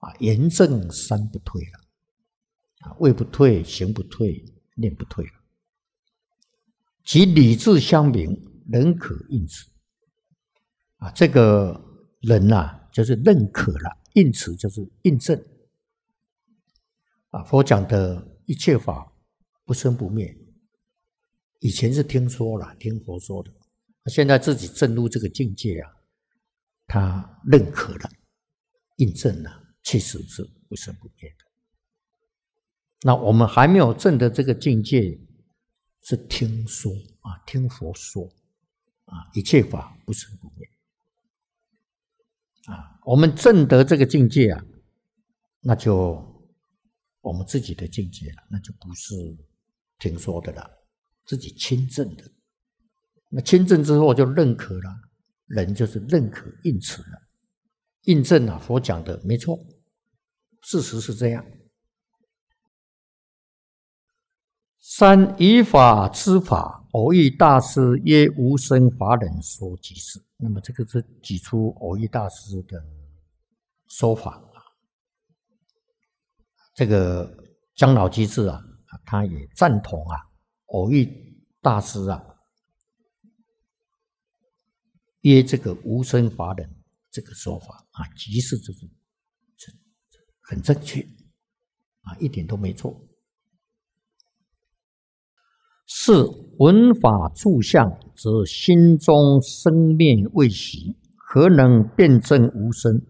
啊，严正三不退了，啊，位不退，行不退，念不退了，及理智相明，人可应此。啊，这个人呐，就是认可了，应此就是印证。啊，佛讲的一切法不生不灭，以前是听说了，听佛说的，现在自己证入这个境界啊，他认可了，印证了，确实是不生不灭的。那我们还没有证的这个境界，是听说啊，听佛说啊，一切法不生不灭啊。我们证得这个境界啊，那就我们自己的境界了，那就不是听说的了，自己亲证的。那亲证之后就认可了，人就是认可应此了，印证了佛讲的没错，事实是这样。三以法知法，偶遇大师曰：“无生法忍说即是。”那么这个是举出偶遇大师的说法啊。这个姜老居士啊，他也赞同啊，偶遇大师啊，约这个无生法忍这个说法啊，即是这种很正确啊，一点都没错。是闻法住相，则心中生灭未息，何能辩证无生？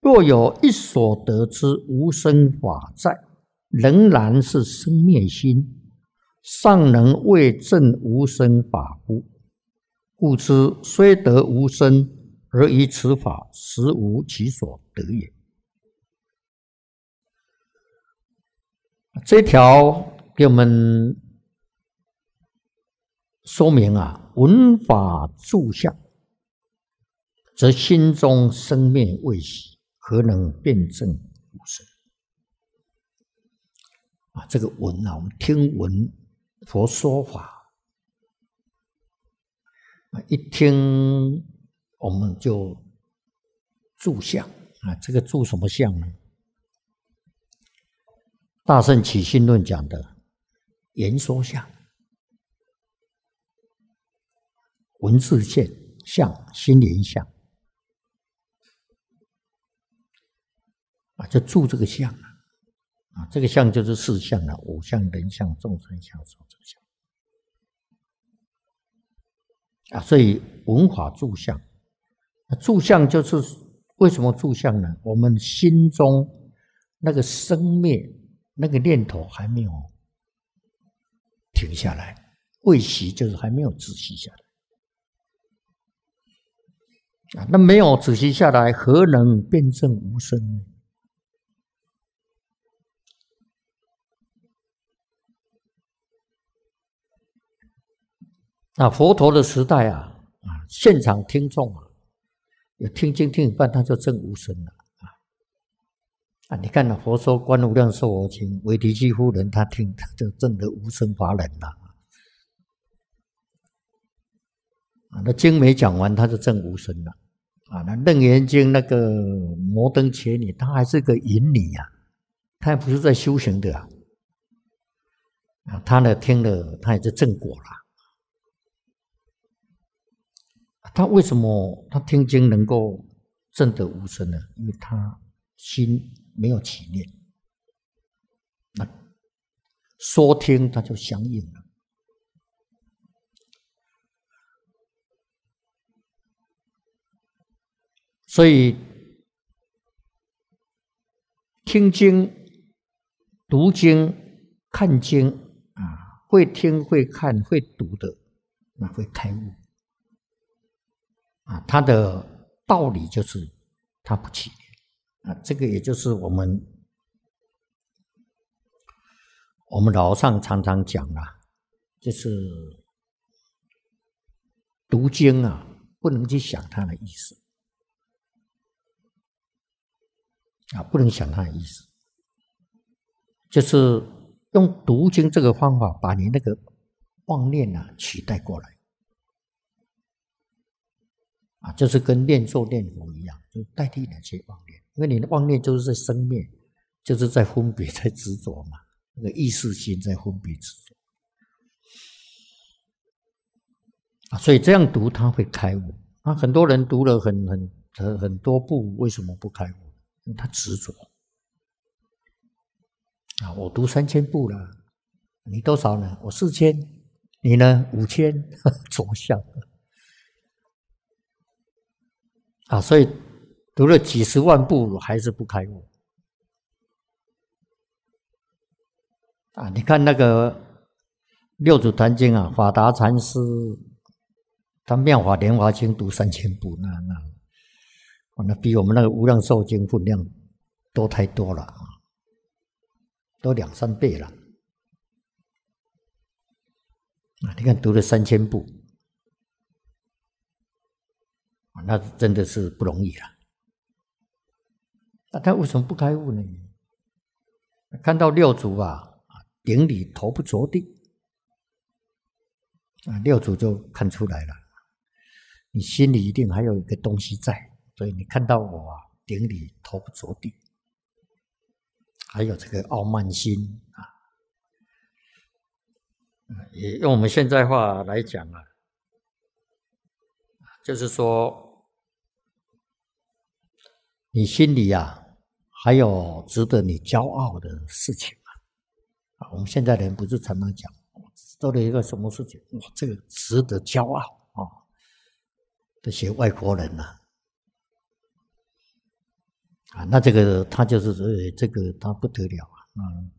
若有一所得之无生法在，仍然是生灭心，尚能为证无生法乎？故知虽得无生，而以此法实无其所得也。这条给我们。说明啊，闻法住相，则心中生灭未息，何能辩证无生？啊，这个闻啊，我们听闻佛说法啊，一听我们就住相啊，这个住什么相呢？大圣起心论讲的言说相。文字现象，心灵相啊，就住这个相啊，这个相就是四相啊：五相、人相、众生相、寿者相啊。所以文法住相，住相就是为什么住相呢？我们心中那个生灭那个念头还没有停下来，未息就是还没有止息下来。啊，那没有仔细下来，何能辩证无生呢？啊，佛陀的时代啊，啊，现场听众啊，有听经听一半，他就证无生了啊！啊，你看那佛说《观无量寿佛经》，韦提基夫人他听，他就证得无生法忍了啊！那经没讲完，他就证无生了。啊，那楞严经那个摩登伽女，她还是个淫女呀，她也不是在修行的啊。啊，她呢听了，她也是正果了。她为什么她听经能够证得无生呢？因为她心没有起念，那说听他就相应了。所以，听经、读经、看经啊，会听、会看、会读的，那会开悟啊。他的道理就是他不起啊。这个也就是我们我们老上常常讲啊，就是读经啊，不能去想它的意思。啊，不能想他的意思，就是用读经这个方法，把你那个妄念啊取代过来，啊，就是跟念咒念佛一样，就代替那些妄念，因为你的妄念就是在生灭，就是在分别，在执着嘛，那个意识心在分别执着，啊，所以这样读他会开悟。那很多人读了很很很很多部，为什么不开悟？他执着。啊，我读三千部了，你多少呢？我四千，你呢？五千，着相。啊，所以读了几十万部还是不开悟。啊，你看那个六祖坛经啊，法达禅师他妙法莲华经读三千部，那那，那比我们那个无量寿经分量多太多了啊。都两三倍了啊！你看读了三千部那真的是不容易了。那他为什么不开悟呢？看到六祖啊顶礼头不着地啊，六祖就看出来了，你心里一定还有一个东西在，所以你看到我啊顶礼头不着地。还有这个傲慢心啊，也用我们现在话来讲啊，就是说，你心里呀还有值得你骄傲的事情啊。我们现在人不是常常讲，做了一个什么事情，哇，这个值得骄傲啊。这些外国人呐。啊，啊那这个他就是呃，这个他不得了啊，嗯，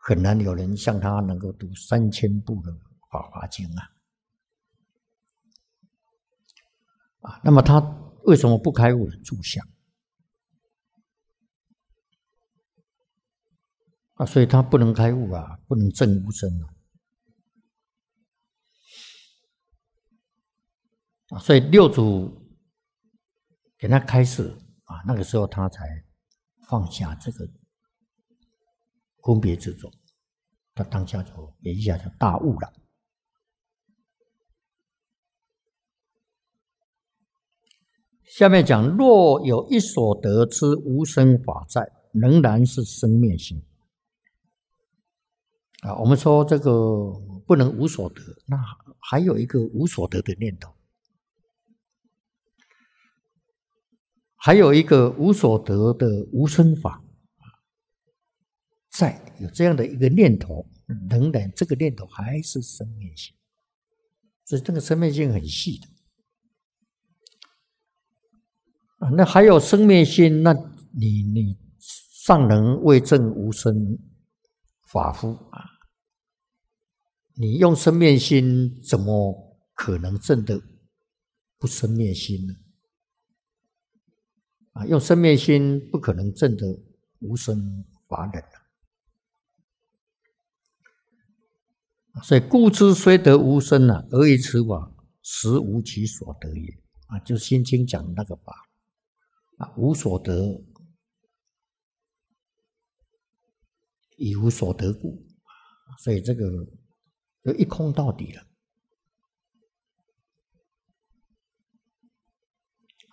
很难有人像他能够读三千部的《法华经》啊，啊，那么他为什么不开悟？住相啊，所以他不能开悟啊，不能证无生啊，啊，所以六祖给他开示。啊，那个时候他才放下这个分别执着，他当下就也一下就大悟了。下面讲：若有一所得之无生法在，仍然是生灭心。啊，我们说这个不能无所得，那还有一个无所得的念头。还有一个无所得的无生法在有这样的一个念头，仍然这个念头还是生命性，所以这个生命性很细的啊。那还有生命性，那你你尚能为证无生法夫啊？你用生命心，怎么可能证得不生灭心呢？啊，用生灭心不可能证得无生法忍所以故知虽得无生啊，而以此法实无其所得也。啊，就心经讲那个法啊，无所得，以无所得故，所以这个就一空到底了。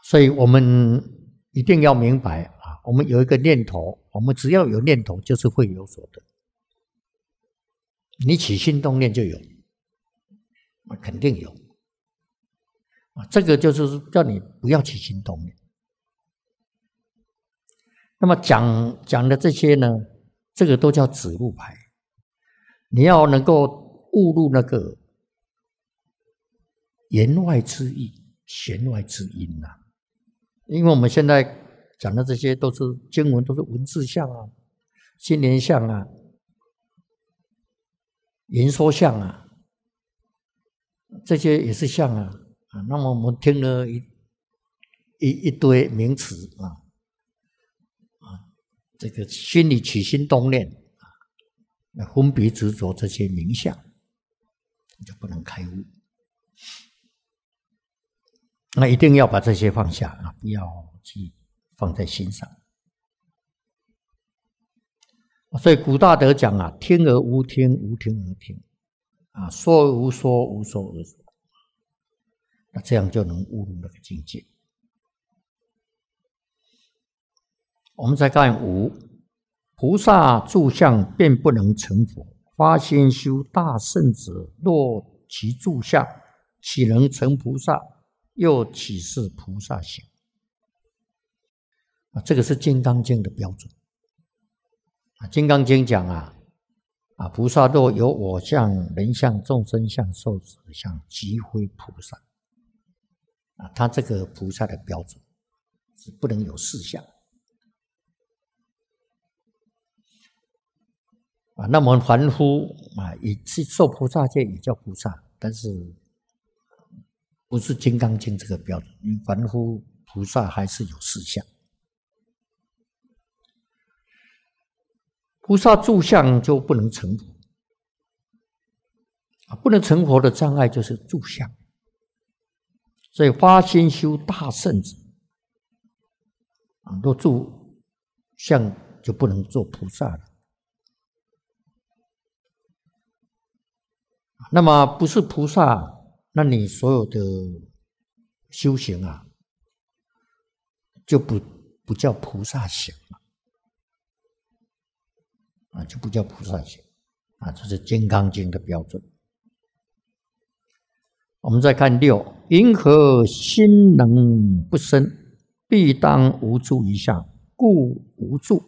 所以我们。一定要明白啊！我们有一个念头，我们只要有念头，就是会有所得。你起心动念就有，那肯定有啊！这个就是叫你不要起心动念。那么讲讲的这些呢，这个都叫指路牌。你要能够悟入那个言外之意、弦外之音呐。因为我们现在讲的这些都是经文，都是文字像啊、心灵像啊、言说像啊，这些也是像啊啊。那么我们听了一一一堆名词啊啊，这个心里起心动念啊，那分别执着这些名相，就不能开悟。那一定要把这些放下啊！不要去放在心上。所以古大德讲啊：“听而无听，无听而听，啊，说而无说，无说而说。”那这样就能悟入那个境界。我们再看五：菩萨住相便不能成佛，发心修大圣者，若其住相岂能成菩萨？又岂是菩萨行？啊，这个是《金刚经》的标准。啊，《金刚经》讲啊，啊，菩萨若有我相、人相、众生相、寿者相，即非菩萨。啊，他这个菩萨的标准是不能有四相。啊，那么凡夫啊，也是受菩萨戒，也叫菩萨，但是不是《金刚经》这个标准。凡夫菩萨还是有四相。菩萨住相就不能成佛啊！不能成佛的障碍就是住相。所以发心修大圣者啊，若住相就不能做菩萨了。那么不是菩萨，那你所有的修行啊，就不不叫菩萨行了。啊，就不叫菩萨行，啊，这是《金刚经》的标准。我们再看六，因何心能不生？必当无助一相，故无助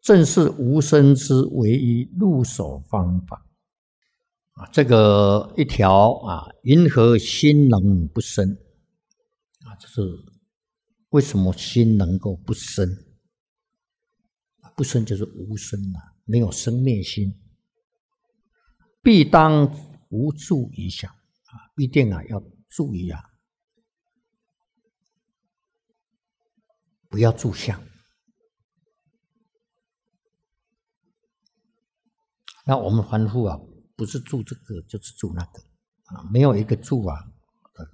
正是无生之唯一入手方法。这个一条啊，因何心能不生？啊，这是为什么心能够不生？不生就是无生啊。没有生灭心，必当无助一下啊！必定啊要注意啊，不要住相。那我们凡夫啊，不是住这个就是住那个啊，没有一个住啊，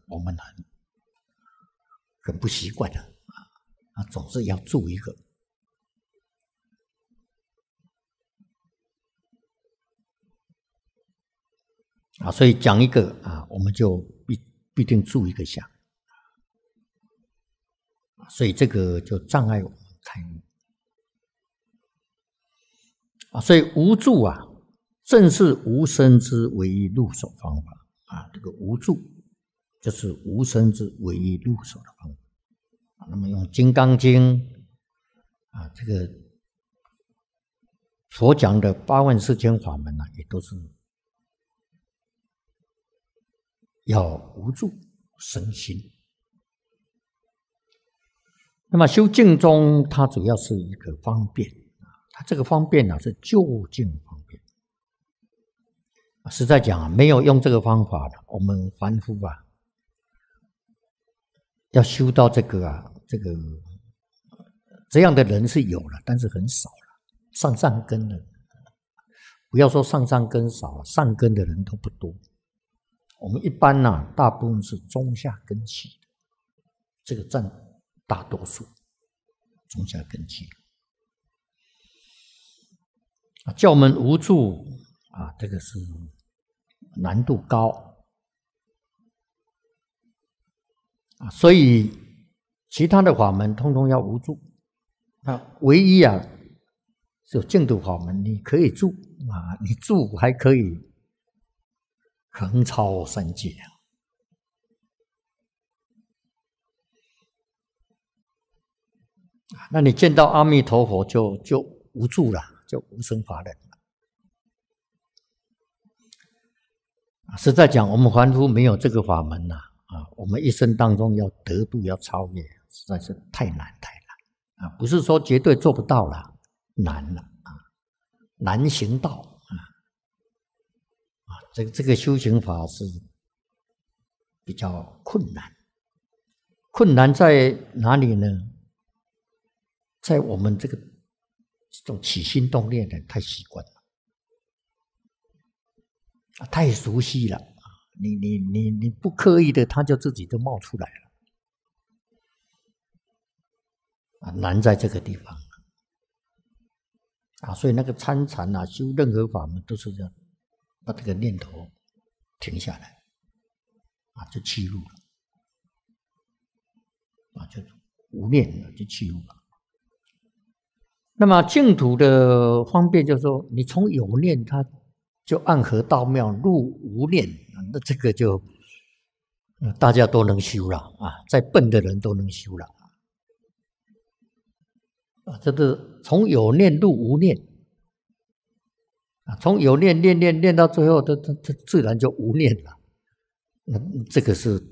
我们很很不习惯的啊啊，总是要住一个。啊，所以讲一个啊，我们就必必定住一个相，所以这个就障碍我们开悟啊。所以无助啊，正是无生之唯一入手方法啊。这个无助就是无生之唯一入手的方法。那么用《金刚经》啊，这个所讲的八万四千法门呢，也都是。要无助生心。那么修静中，它主要是一个方便啊。它这个方便呢，是就近。实在讲啊，没有用这个方法的，我们凡夫啊，要修到这个啊，这个这样的人是有了，但是很少了。上上根的，不要说上上根少了，上根的人都不多。我们一般呢，大部分是中下根器，这个占大多数。中下根器啊，教门无助啊，这个是难度高，所以其他的法门通通要无助。那唯一啊，就净土法门，你可以住啊，你住还可以。横超三界！那你见到阿弥陀佛就就无助了，就无生法忍了。实在讲，我们凡夫没有这个法门呐啊！我们一生当中要得度、要超越，实在是太难太难啊！不是说绝对做不到了，难了啊，难行道。啊，啊这个这个修行法是比较困难，困难在哪里呢？在我们这个这种起心动念的太习惯了，太熟悉了！你你你你不刻意的，它就自己就冒出来了，啊，难在这个地方啊！所以那个参禅啊，修任何法门都是这样。把这个念头停下来，啊，就弃入了，啊，就无念了，就弃入了。那么净土的方便，就是说，你从有念，它就暗合道妙入无念，那这个就大家都能修了啊，再笨的人都能修了啊，这个从有念入无念啊，从有念念念念到最后，他他他自然就无念了。那这个是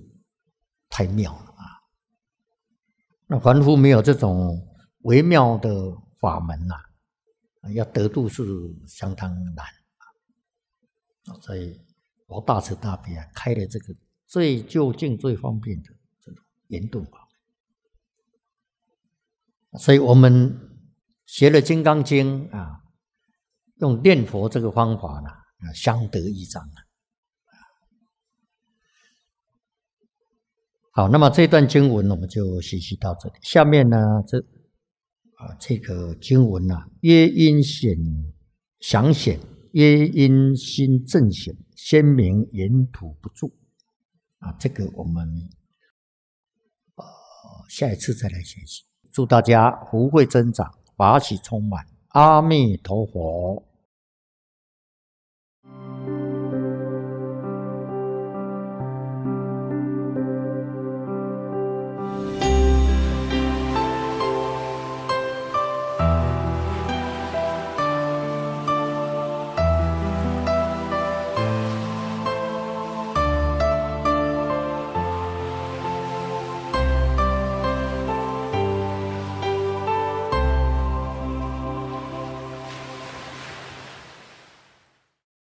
太妙了啊！那凡夫没有这种微妙的法门呐，要得度是相当难。所以，我大慈大悲啊，开了这个最就近、最方便的这种圆顿法。所以我们学了《金刚经》啊，用念佛这个方法呢，啊，相得益彰啊。好，那么这段经文我们就学习到这里。下面呢，这啊，这个经文呐，曰因显详显，耶因心正显，鲜明言吐不住。啊，这个我们呃下一次再来学习。祝大家福慧增长，法喜充满。阿弥陀佛。